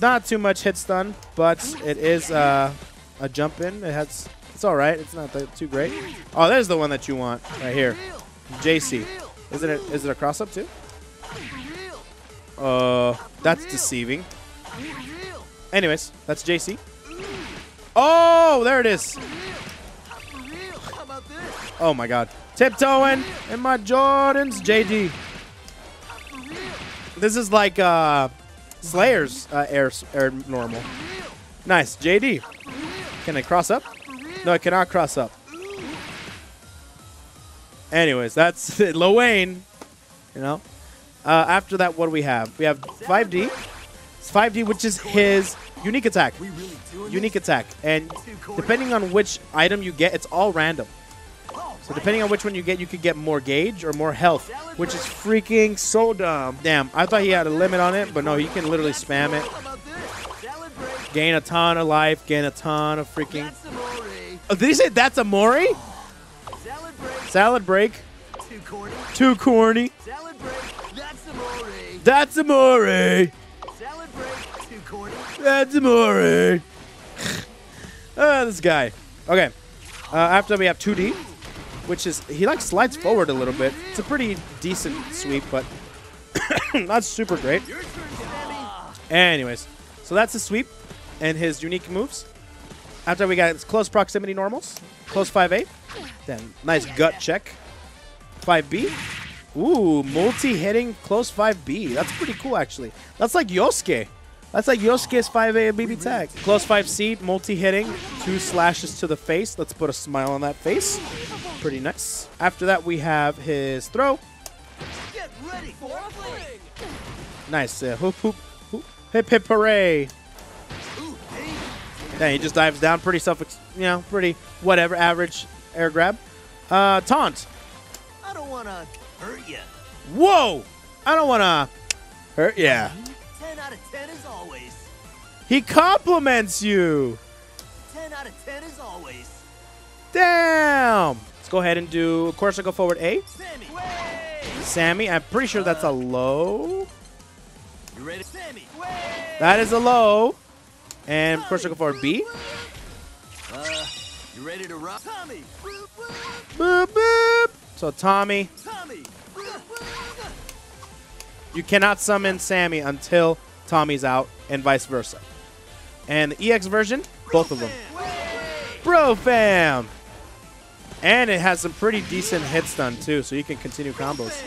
not too much hit stun, but it is uh, a jump in. It has, it's all right. It's not too great. Oh, there's the one that you want right here. JC. Isn't it? Is it a cross up too? Uh, that's deceiving. Anyways, that's JC. Oh, there it is. Oh my God. Tiptoeing in my Jordans, JD. This is like uh, Slayer's uh, air air normal. Nice, JD. Can I cross up? No, it cannot cross up. Anyways, that's <laughs> it. Lowain. You know. Uh, after that, what do we have? We have 5D. It's 5D, which is his unique attack. We really doing Unique attack, and depending on which item you get, it's all random. Oh, so depending on which one you get, you could get more gauge or more health, which is freaking so dumb. Damn, I thought he had a limit on it, but no, you can literally spam it. How about this? Salad break. Gain a ton of life, gain a ton of freaking... Oh, did he say that's a Mori? Salad break. Too corny. Too corny. Salad break. That's amore. That's a Mori. That's Amore. ah, this guy. Okay. Uh, after we have 2D, which is he like slides forward a little bit. It's a pretty decent sweep, but <coughs> not super great. Anyways, so that's his sweep and his unique moves. After we got his close proximity normals, close 5A, then nice gut check. 5B. Ooh, multi-hitting close 5B. That's pretty cool, actually. That's like Yosuke. That's like Yosuke's 5A and BB tag. Close 5C, multi-hitting, two slashes to the face. Let's put a smile on that face. Pretty nice. After that, we have his throw. Get ready for a. Nice. Uh, hoop, hoop, hoop. Hip, hip, hooray. Ooh. Yeah, he just dives down. Pretty self, you know, pretty whatever, average air grab. Uh, taunt. I don't want to hurt you. Whoa! I don't want to hurt ya. 10 out of 10 as always. He compliments you. 10 out of 10 as always. Damn. Let's go ahead and do, of course, I go forward A. Sammy. Way. Sammy, I'm pretty sure that's a low. You ready? Sammy. Way. That is a low. And of course, I go forward B. Uh, you ready to rock? Tommy. Boop, boop. So Tommy, Tommy. You cannot summon Sammy until Tommy's out, and vice versa. And the EX version, both of them. Bro fam! And it has some pretty decent hit stun too, so you can continue combos.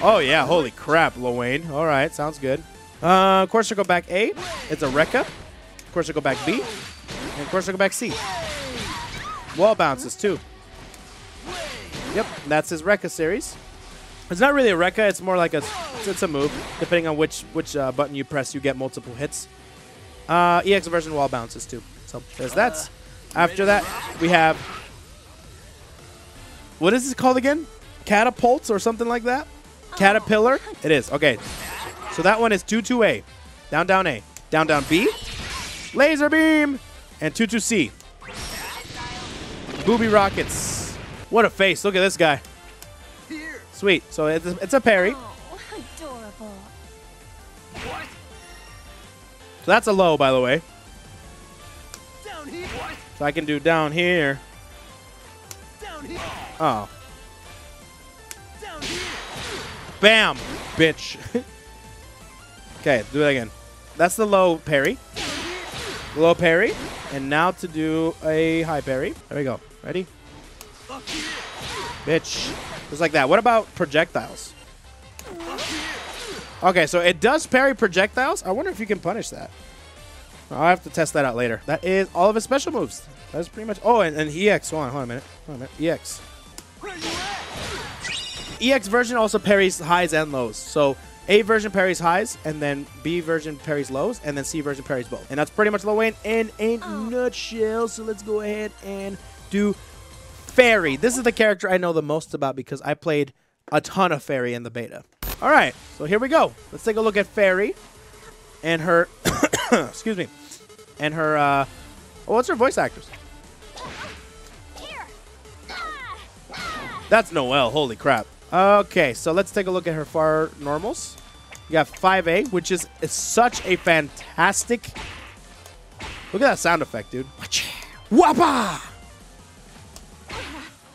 Oh yeah, holy crap, Lowain. Alright, sounds good. Uh, of course I go back A. It's a Rekka. Of course I go back B. And of course I go back C. Wall bounces too. Yep, that's his Rekka series. It's not really a Rekka, it's more like a it's, a move. Depending on which which uh, button you press, you get multiple hits. Uh, EX version wall bounces too. So there's that. After that, we have what is this called again? Catapults or something like that? Caterpillar? It is. Okay. So that one is 2-2-A. Down, down A. Down, down B. Laser beam. And 2-2-C. Booby rockets. What a face. Look at this guy. Here. Sweet. So it's a, it's a parry. Oh, adorable. So that's a low, by the way. Down here. So I can do down here. Down here. Oh. Down here. Bam. Bitch. <laughs> okay, do it again. That's the low parry. Low parry. And now to do a high parry. There we go. Ready? Bitch. Just like that. What about projectiles? Okay, so it does parry projectiles. I wonder if you can punish that. I'll have to test that out later. That is all of his special moves. That's pretty much. Oh, and, and EX. Hold on, hold on a minute. Hold on a minute. EX. EX version also parries highs and lows. So A version parries highs, and then B version parries lows, and then C version parries both. And that's pretty much Lowain in a nutshell. So let's go ahead and do Ferry. This is the character I know the most about because I played a ton of Ferry in the beta. All right, so here we go. Let's take a look at Ferry and her, <coughs> excuse me, and her, uh, oh, what's her voice ah. That's Noelle. Holy crap. Okay, so let's take a look at her far normals. You got 5A, which is, is such a fantastic. Look at that sound effect, dude. Whoppa!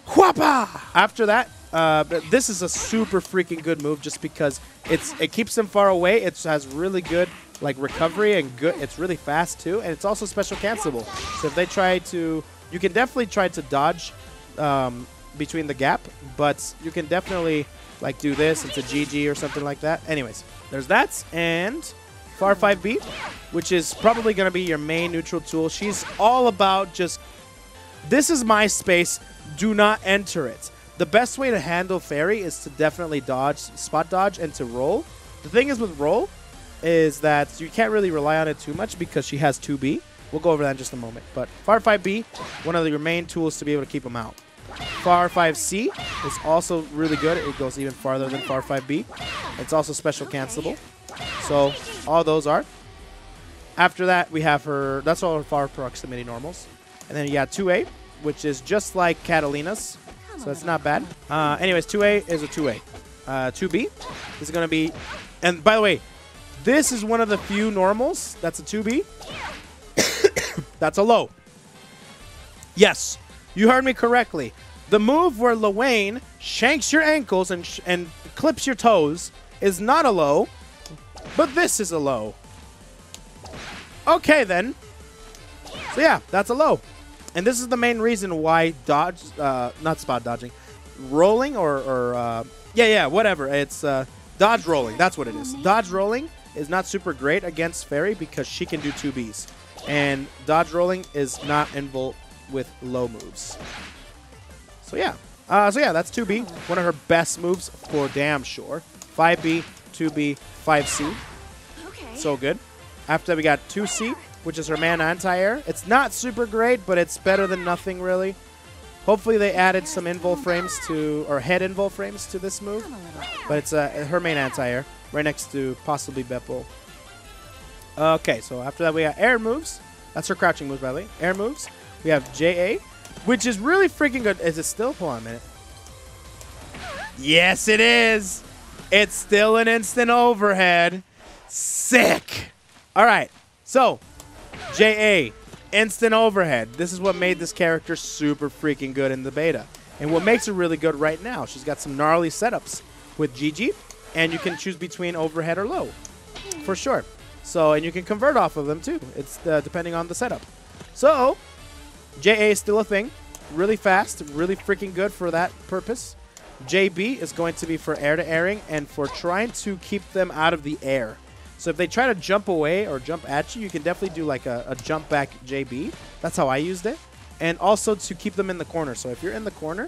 Whoppa! After that, uh, this is a super freaking good move just because it's it keeps them far away. It has really good like recovery and good. It's really fast too, and it's also special cancelable. So if they try to, you can definitely try to dodge um, between the gap, but you can definitely like do this. A GG or something like that. Anyways, there's that and Far 5B, which is probably going to be your main neutral tool. She's all about just this is my space. Do not enter it. The best way to handle Ferry is to definitely dodge, spot dodge, and to roll. The thing is with roll is that you can't really rely on it too much because she has 2B. We'll go over that in just a moment. But FAR 5B, one of your main tools to be able to keep them out. FAR 5C is also really good. It goes even farther than FAR 5B. It's also special cancelable. So all those are. After that, we have her. That's all her FAR proximity normals. And then you got 2A, which is just like Katalina's. So it's not bad. Uh, anyways, 2A is a 2A. Uh, 2B is going to be. And by the way, this is one of the few normals that's a 2B. <coughs> that's a low. Yes, you heard me correctly. The move where Lowain shanks your ankles and, and clips your toes is not a low, but this is a low. Okay, then. So, yeah, that's a low. And this is the main reason why dodge, uh, not spot dodging, rolling or, or uh, yeah, yeah, whatever. It's uh, dodge rolling. That's what it is. Dodge rolling is not super great against Ferry because she can do 2Bs. And dodge rolling is not involved with low moves. So yeah. Uh, so yeah, that's 2B. One of her best moves for damn sure. 5B, 2B, 5C. Okay. So good. After that, we got 2C, which is her man anti-air. It's not super great, but it's better than nothing, really. Hopefully they added some invul frames to, or head invul frames to this move. But it's uh, her main anti-air, right next to possibly Beppo. Okay, so after that we have air moves. That's her crouching moves, by the way. Air moves. We have JA, which is really freaking good. Is it still? Hold on a minute. Yes, it is. It's still an instant overhead. Sick. All right, so JA, instant overhead. This is what made this character super freaking good in the beta. And what makes her really good right now, she's got some gnarly setups with GG, and you can choose between overhead or low, for sure. So, and you can convert off of them too. It's uh, depending on the setup. So, JA is still a thing. Really fast, really freaking good for that purpose. JB is going to be for air to airing and for trying to keep them out of the air. So if they try to jump away or jump at you, you can definitely do like a, a jump back JB. That's how I used it. And also to keep them in the corner. So if you're in the corner,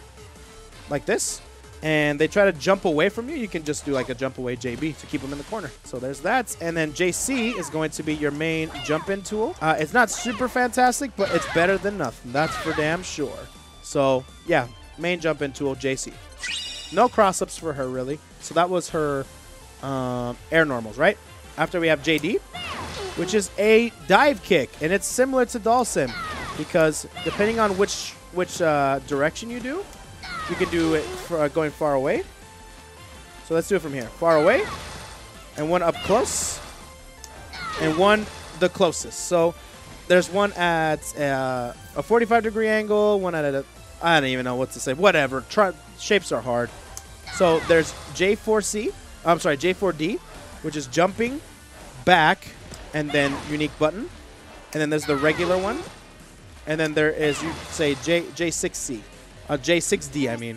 like this, and they try to jump away from you, you can just do like a jump away JB to keep them in the corner. So there's that. And then JC is going to be your main jump in tool. Uh, it's not super fantastic, but it's better than nothing. That's for damn sure. So yeah, main jump in tool, JC. No cross ups for her, really. So that was her um, air normals, right? After we have JD, which is a dive kick, and it's similar to Dhalsim because depending on which which uh, direction you do, you can do it for, uh, going far away. So let's do it from here. Far away, and one up close, and one the closest. So there's one at uh, a 45 degree angle, one at a I don't even know what to say. Whatever. Try, shapes are hard. So there's J4C. I'm sorry, J4D, which is jumping back and then unique button. And then there's the regular one. And then there is you say J J6C, uh, J6D I mean,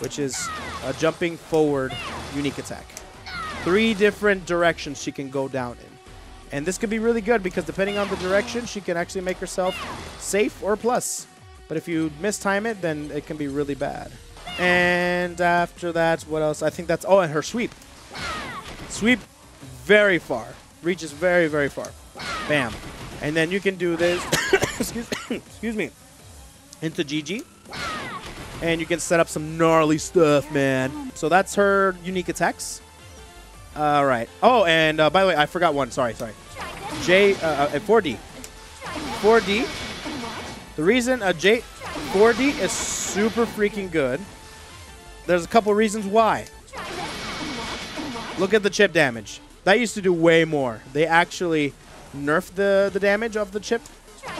which is a jumping forward unique attack. Three different directions she can go down in. And this could be really good because depending on the direction, she can actually make herself safe or plus. But if you mistime it, then it can be really bad. And after that, what else? I think that's... Oh, and her sweep. Sweep very far. Reaches very, very far. Bam. And then you can do this... <coughs> excuse, <coughs> excuse me. Into GG. And you can set up some gnarly stuff, man. So that's her unique attacks. All right. Oh, and uh, by the way, I forgot one. Sorry, sorry. J uh, uh, 4D. 4D. The reason a J 4D is super freaking good. There's a couple reasons why. Look at the chip damage. That used to do way more. They actually nerfed the the damage of the chip.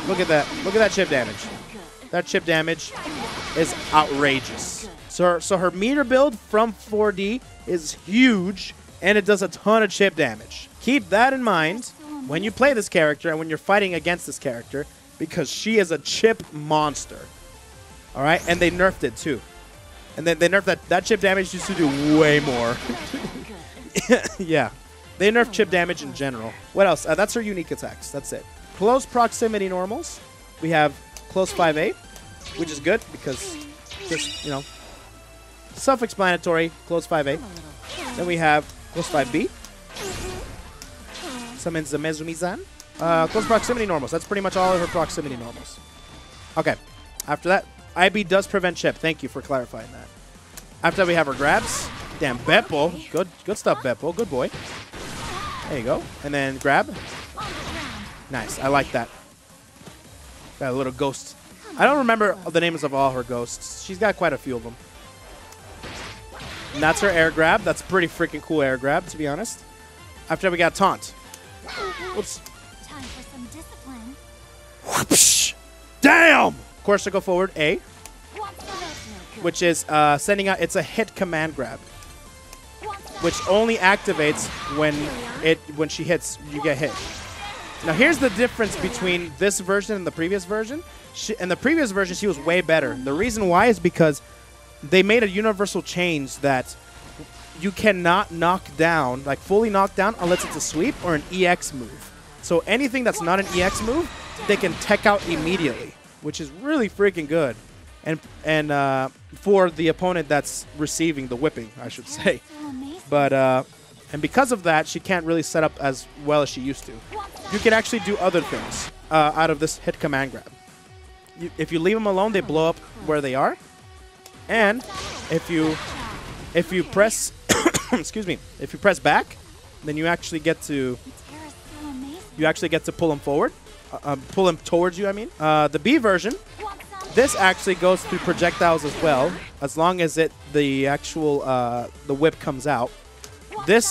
Look at that. Look at that chip damage. That chip damage is outrageous. So her, so her meter build from 4D is huge and it does a ton of chip damage. Keep that in mind when you play this character and when you're fighting against this character because she is a chip monster. All right, and they nerfed it too. And then they nerfed that that chip damage used to do way more. <laughs> yeah. They nerf chip damage in general. What else? Uh, that's her unique attacks. That's it. Close proximity normals. We have close 5A, which is good because just, you know, self-explanatory, close 5A. Then we have close 5B. Summons the Mezumi-san. Uh, close proximity normals. That's pretty much all of her proximity normals. Okay. After that, IB does prevent chip. Thank you for clarifying that. After that, we have her grabs. Damn, Beppo. Good good stuff, Beppo. Good boy. There you go. And then grab. Nice. I like that. Got a little ghost. I don't remember the names of all her ghosts. She's got quite a few of them. And that's her air grab. That's a pretty freaking cool air grab, to be honest. After that, we got taunt. Oops. Time for some discipline. Whoopsh. Damn! Of course, to go forward, A, Want some? No good. which is uh, sending out. It's a hit command grab? Which only activates when it when she hits. You get hit. Now here's the difference between this version and the previous version. She, in the previous version, she was way better. The reason why is because they made a universal change that you cannot knock down, like fully knock down, unless it's a sweep or an EX move. So anything that's not an EX move, they can tech out immediately, which is really freaking good. And and uh, for the opponent that's receiving the whipping, I should <laughs> say. But uh, and because of that, she can't really set up as well as she used to. You can actually do other things uh, out of this hit command grab. You, if you leave them alone, they blow up where they are. And if you if you press <coughs> excuse me, if you press back, then you actually get to you actually get to pull them forward, uh, um, pull them towards you. I mean, uh, the B version. This actually goes through projectiles as well, as long as it the actual uh, the whip comes out. This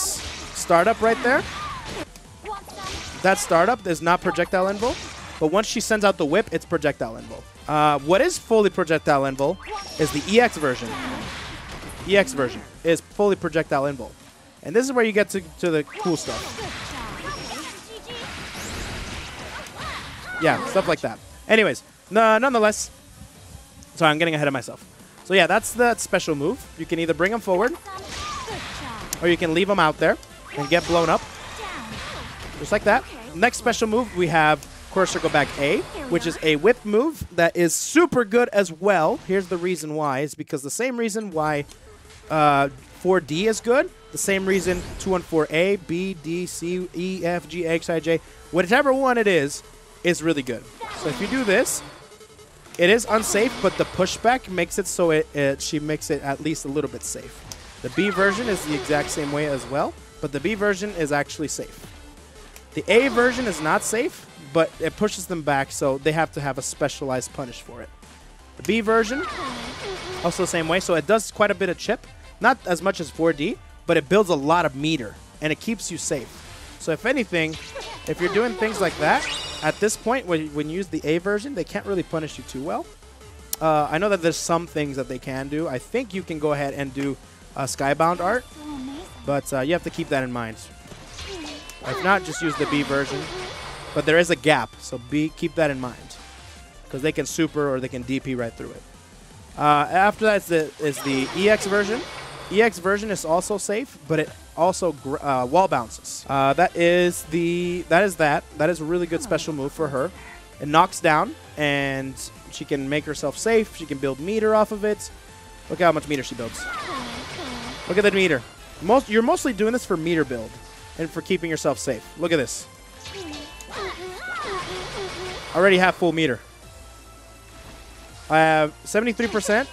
startup right there, that startup is not projectile invul, but once she sends out the whip, it's projectile invul. Uh, what is fully projectile invul is the EX version. EX version is fully projectile invul. And this is where you get to, to the cool stuff. Yeah, stuff like that. Anyways, no, nonetheless, sorry, I'm getting ahead of myself. So yeah, that's the special move. You can either bring them forward, or you can leave them out there and get blown up, just like that. Next special move, we have Quarter Circle Back A, which is a whip move that is super good as well. Here's the reason why. Is because the same reason why uh, 4D is good, the same reason 214A, B, D, C, E, F, G, H, I, J, whichever one it is, is really good. So if you do this, it is unsafe, but the pushback makes it so it, it she makes it at least a little bit safe. The B version is the exact same way as well, but the B version is actually safe. The A version is not safe, but it pushes them back, so they have to have a specialized punish for it. The B version, also the same way, so it does quite a bit of chip. Not as much as 4D, but it builds a lot of meter, and it keeps you safe. So if anything, if you're doing things like that, at this point, when, when you use the A version, they can't really punish you too well. Uh, I know that there's some things that they can do. I think you can go ahead and do uh, Skybound art, but uh, you have to keep that in mind. If not, just use the B version. But there is a gap, so B keep that in mind, because they can super or they can DP right through it. Uh, after that is the is the EX version. EX version is also safe, but it also uh, wall bounces. Uh, that is the that is that that is a really good special move for her. It knocks down, and she can make herself safe. She can build meter off of it. Look how much meter she builds. Look at the meter. Most you're mostly doing this for meter build and for keeping yourself safe. Look at this. Already have full meter. I have 73%.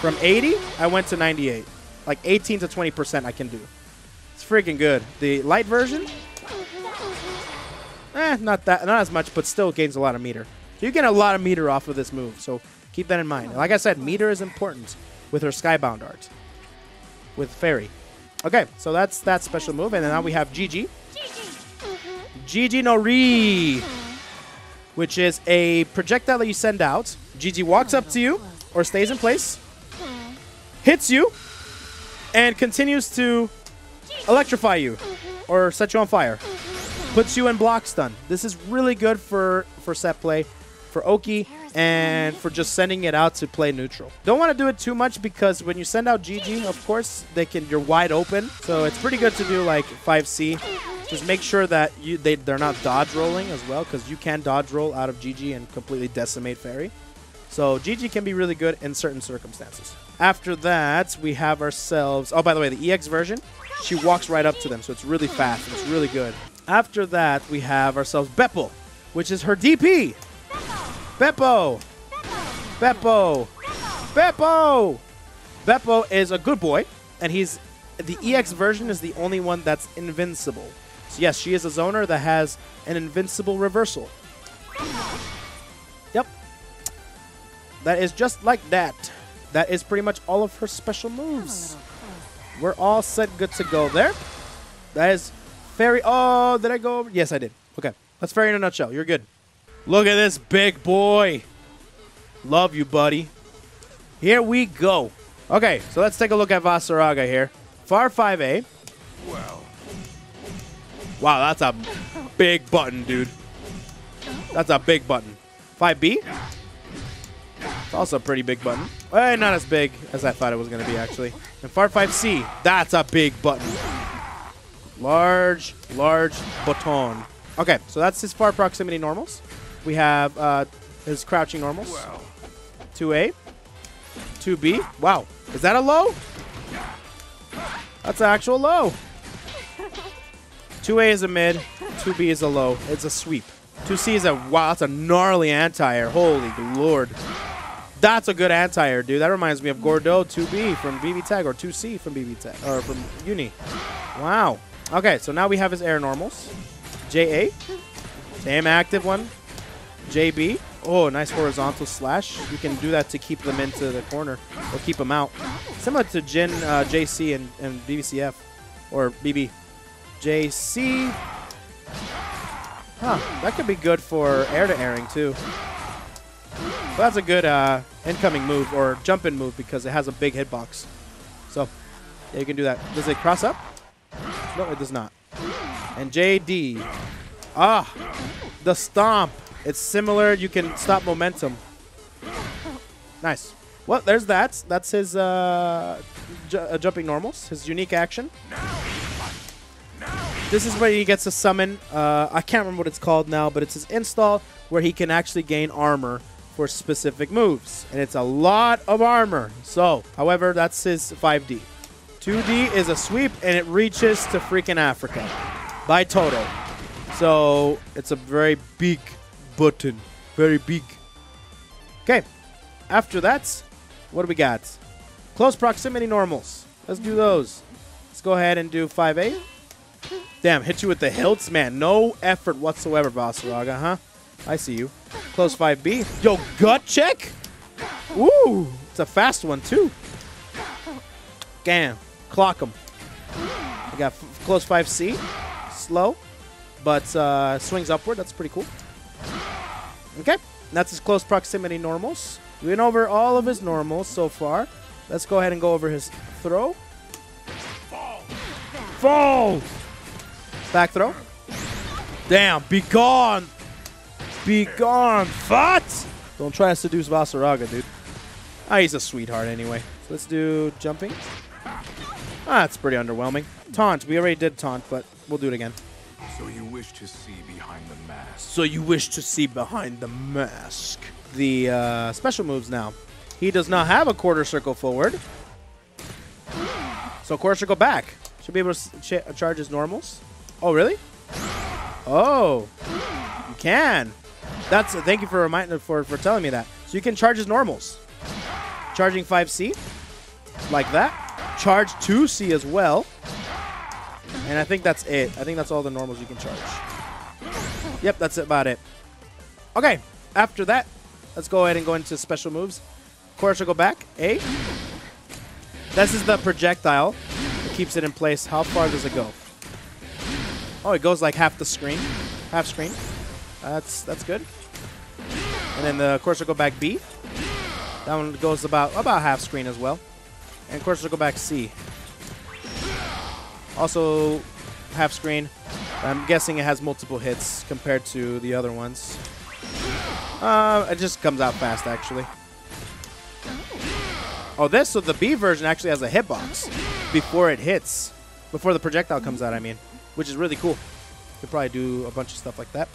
From 80, I went to 98. Like 18 to 20% I can do. It's freaking good. The light version, eh, not that, not as much, but still gains a lot of meter. So you get a lot of meter off of this move. So keep that in mind. Like I said, meter is important with her Skybound art with Ferry. Okay, so that's that special move, and then now we have GG. GG no Ri, which is a projectile that you send out. GG walks up to you or stays in place, hits you, and continues to electrify you or set you on fire. Puts you in block stun. This is really good for for set play, for Oki, and for just sending it out to play neutral. Don't want to do it too much because when you send out GG, of course, they can you're wide open. So it's pretty good to do like 5C. Just make sure that you they, they're not dodge rolling as well because you can dodge roll out of GG and completely decimate Ferry. So GG can be really good in certain circumstances. After that, we have ourselves. Oh, by the way, the EX version, she walks right up to them, so it's really fast and it's really good. After that, we have ourselves Beppo, which is her DP. Beppo. Beppo. Beppo. Beppo is a good boy, and he's the EX version is the only one that's invincible. So yes, she is a zoner that has an invincible reversal. Yep. That is just like that. That is pretty much all of her special moves. We're all set good to go there. That is Ferry. Oh, did I go over? Yes, I did. Okay. That's Ferry in a nutshell. You're good. Look at this big boy. Love you, buddy. Here we go. Okay, so let's take a look at Vaseraga here. Far 5A. Wow, that's a big button, dude. That's a big button. 5B. It's also a pretty big button. Eh, not as big as I thought it was going to be, actually. And Far 5C. That's a big button. Large, large button. Okay, so that's his far proximity normals. We have uh, his crouching normals. 2A. 2B. Wow. Is that a low? That's an actual low. 2A is a mid. 2B is a low. It's a sweep. 2C is a wow. That's a gnarly anti-air. Holy lord. That's a good anti-air, dude. That reminds me of Gordeau 2B from BB Tag or 2C from BB Tag or from Uni. Wow. Okay, so now we have his air normals. JA. Same active one. JB. Oh, nice horizontal slash. You can do that to keep them into the corner or keep them out. Similar to Jin, uh, JC, and, and BBCF or BB. JC. Huh, that could be good for air to airing too. That's a good uh, incoming move or jump in move because it has a big hitbox. So, yeah, you can do that. Does it cross up? No, it does not. And JD. Ah, the stomp. It's similar. You can stop momentum. Nice. Well, there's that. That's his uh, ju uh, jumping normals, his unique action. This is where he gets a summon. Uh, I can't remember what it's called now, but it's his install where he can actually gain armor for specific moves. And it's a lot of armor. So, however, that's his 5D. 2D is a sweep, and it reaches to freaking Africa by Toto. So, it's a very big button. Very big. Okay. After that, what do we got? Close proximity normals. Let's do those. Let's go ahead and do 5A. Damn, hit you with the hilts? Man, no effort whatsoever, Vaseraga, huh? I see you. Close 5B. Yo, gut check? Woo! It's a fast one, too. Damn. Clock him. I got close 5C. Slow, but uh, swings upward. That's pretty cool. Okay. That's his close proximity normals. We went over all of his normals so far. Let's go ahead and go over his throw. Fall! Back throw. Damn, be gone! Be gone, fat! Don't try to seduce Vaseraga, dude. Ah, he's a sweetheart anyway. So let's do jumping. Ah, that's pretty underwhelming. Taunt. We already did taunt, but we'll do it again. So you wish to see behind the mask. So you wish to see behind the mask. The uh, special moves now. He does not have a quarter circle forward. So quarter circle back. Should be able to ch charge his normals. Oh, really? Oh, you can. That's thank you for reminding for for telling me that. So you can charge as normals. Charging 5C, like that. Charge 2C as well. And I think that's it. I think that's all the normals you can charge. Yep, that's about it. Okay, after that, let's go ahead and go into special moves. Quarter circle back. A. This is the projectile. It keeps it in place. How far does it go? Oh, it goes like half the screen. Half screen. That's that's good. And then the quarter circle back B. That one goes about about half screen as well. And quarter circle back C. Also half screen. I'm guessing it has multiple hits compared to the other ones. Uh, it just comes out fast, actually. Oh, this, so the B version actually has a hitbox before it hits. Before the projectile comes out, I mean. Which is really cool. Could probably do a bunch of stuff like that.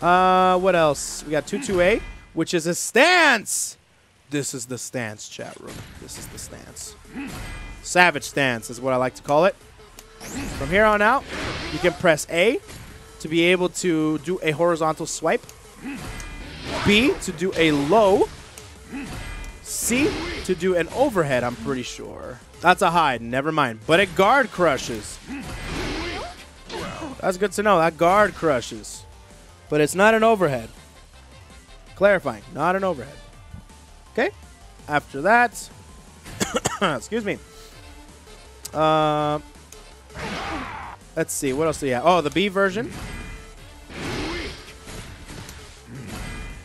Uh, what else? We got 2-2-A, which is a stance! This is the stance, chat room. This is the stance. Savage stance is what I like to call it. From here on out, you can press A to be able to do a horizontal swipe. B to do a low. C to do an overhead, I'm pretty sure. That's a hide, never mind. But it guard crushes. That's good to know. That guard crushes. But it's not an overhead. Clarifying, not an overhead. Okay. After that, <coughs> excuse me. Uh, let's see. What else do you have? Oh, the B version.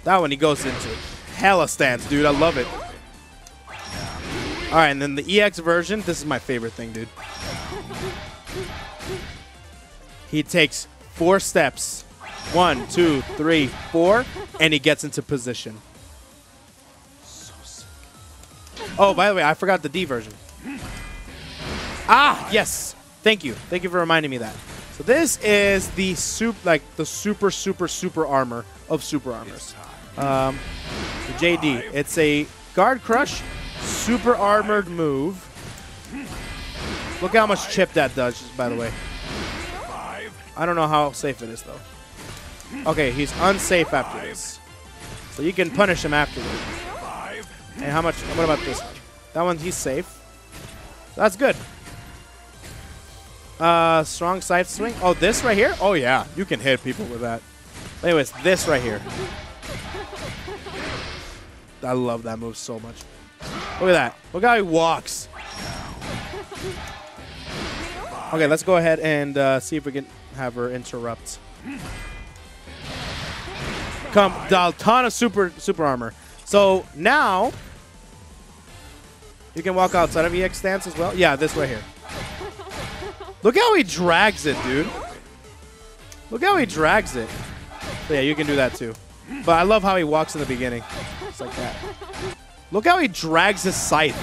That one he goes into hella stance, dude. I love it. All right, and then the EX version. This is my favorite thing, dude. He takes four steps. One, two, three, four, and he gets into position. So sick. Oh, by the way, I forgot the D version. Ah, yes. Thank you. Thank you for reminding me that. So this is the soup, like the super, super, super armor of super armors. Um, the JD. It's a guard crush, super armored move. Look how much chip that does, by the way. I don't know how safe it is, though. Okay, he's unsafe after this. So you can punish him afterward. And how much? What about this one? That one, he's safe. That's good. Uh, strong side swing. Oh, this right here? Oh, yeah. You can hit people with that. Anyways, this right here. I love that move so much. Look at that. Look how he walks. Okay, let's go ahead and uh, see if we can have her interrupt. Come, Daltana super super armor. So now you can walk outside of EX stance as well. Yeah, this way here. Look how he drags it, dude. Look how he drags it. So yeah, you can do that too. But I love how he walks in the beginning. It's like that. Look how he drags his scythe.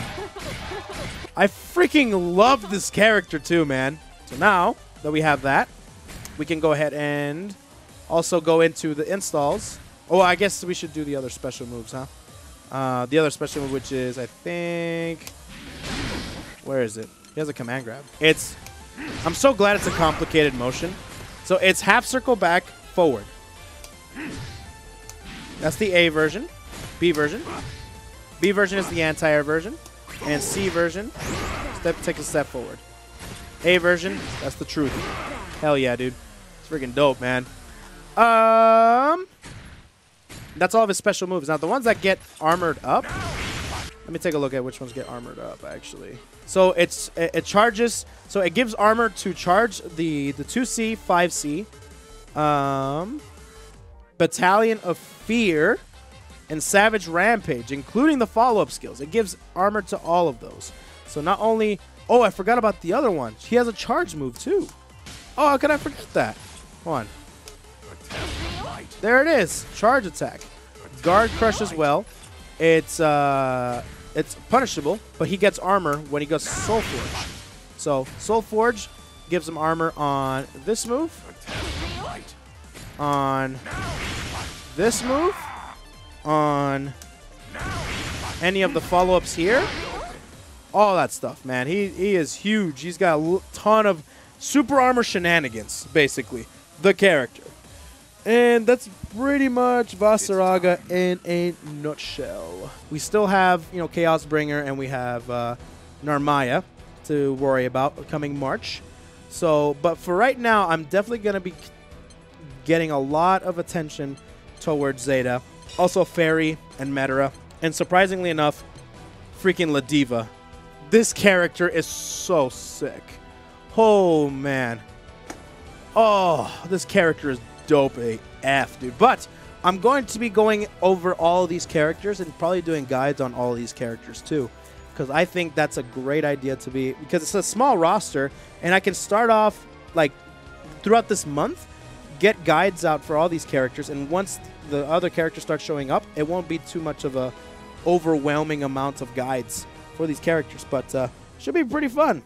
I freaking love this character too, man. So now that we have that, we can go ahead and also go into the installs. Oh, I guess we should do the other special moves, huh? Uh, the other special move, which is, I think... Where is it? He has a command grab. It's... I'm so glad it's a complicated motion. So it's half circle back, forward. That's the A version. B version. B version is the anti-air version. And C version, step take a step forward. A version, that's the truth. Hell yeah, dude. It's freaking dope, man. Um, that's all of his special moves. Now, the ones that get armored up, let me take a look at which ones get armored up, actually. So it's it, it charges, so it gives armor to charge the, the 2C, 5C, um, Battalion of Fear, and Savage Rampage, including the follow-up skills. It gives armor to all of those. So not only... Oh, I forgot about the other one. He has a charge move, too. Oh, how could I forget that? Hold on. There it is. Charge attack. Guard crush as well. It's uh, it's punishable, but he gets armor when he goes Soul Forge. So Soul Forge gives him armor on this move, on this move, on any of the follow-ups here. All that stuff, man. He he is huge. He's got a ton of super armor shenanigans, basically. The character. And that's pretty much Vaseraga in a nutshell. We still have, you know, Chaos Bringer and we have uh, Narmaya to worry about coming March. So, but for right now, I'm definitely going to be getting a lot of attention towards Zeta. Also, Ferry and Metera. And surprisingly enough, freaking Ladiva. This character is so sick. Oh, man. Oh, this character is dope AF, dude. But I'm going to be going over all these characters and probably doing guides on all these characters too. Because I think that's a great idea to be, because it's a small roster, and I can start off, like, throughout this month, get guides out for all these characters, and once the other characters start showing up, it won't be too much of a overwhelming amount of guides for these characters. But uh, should be pretty fun.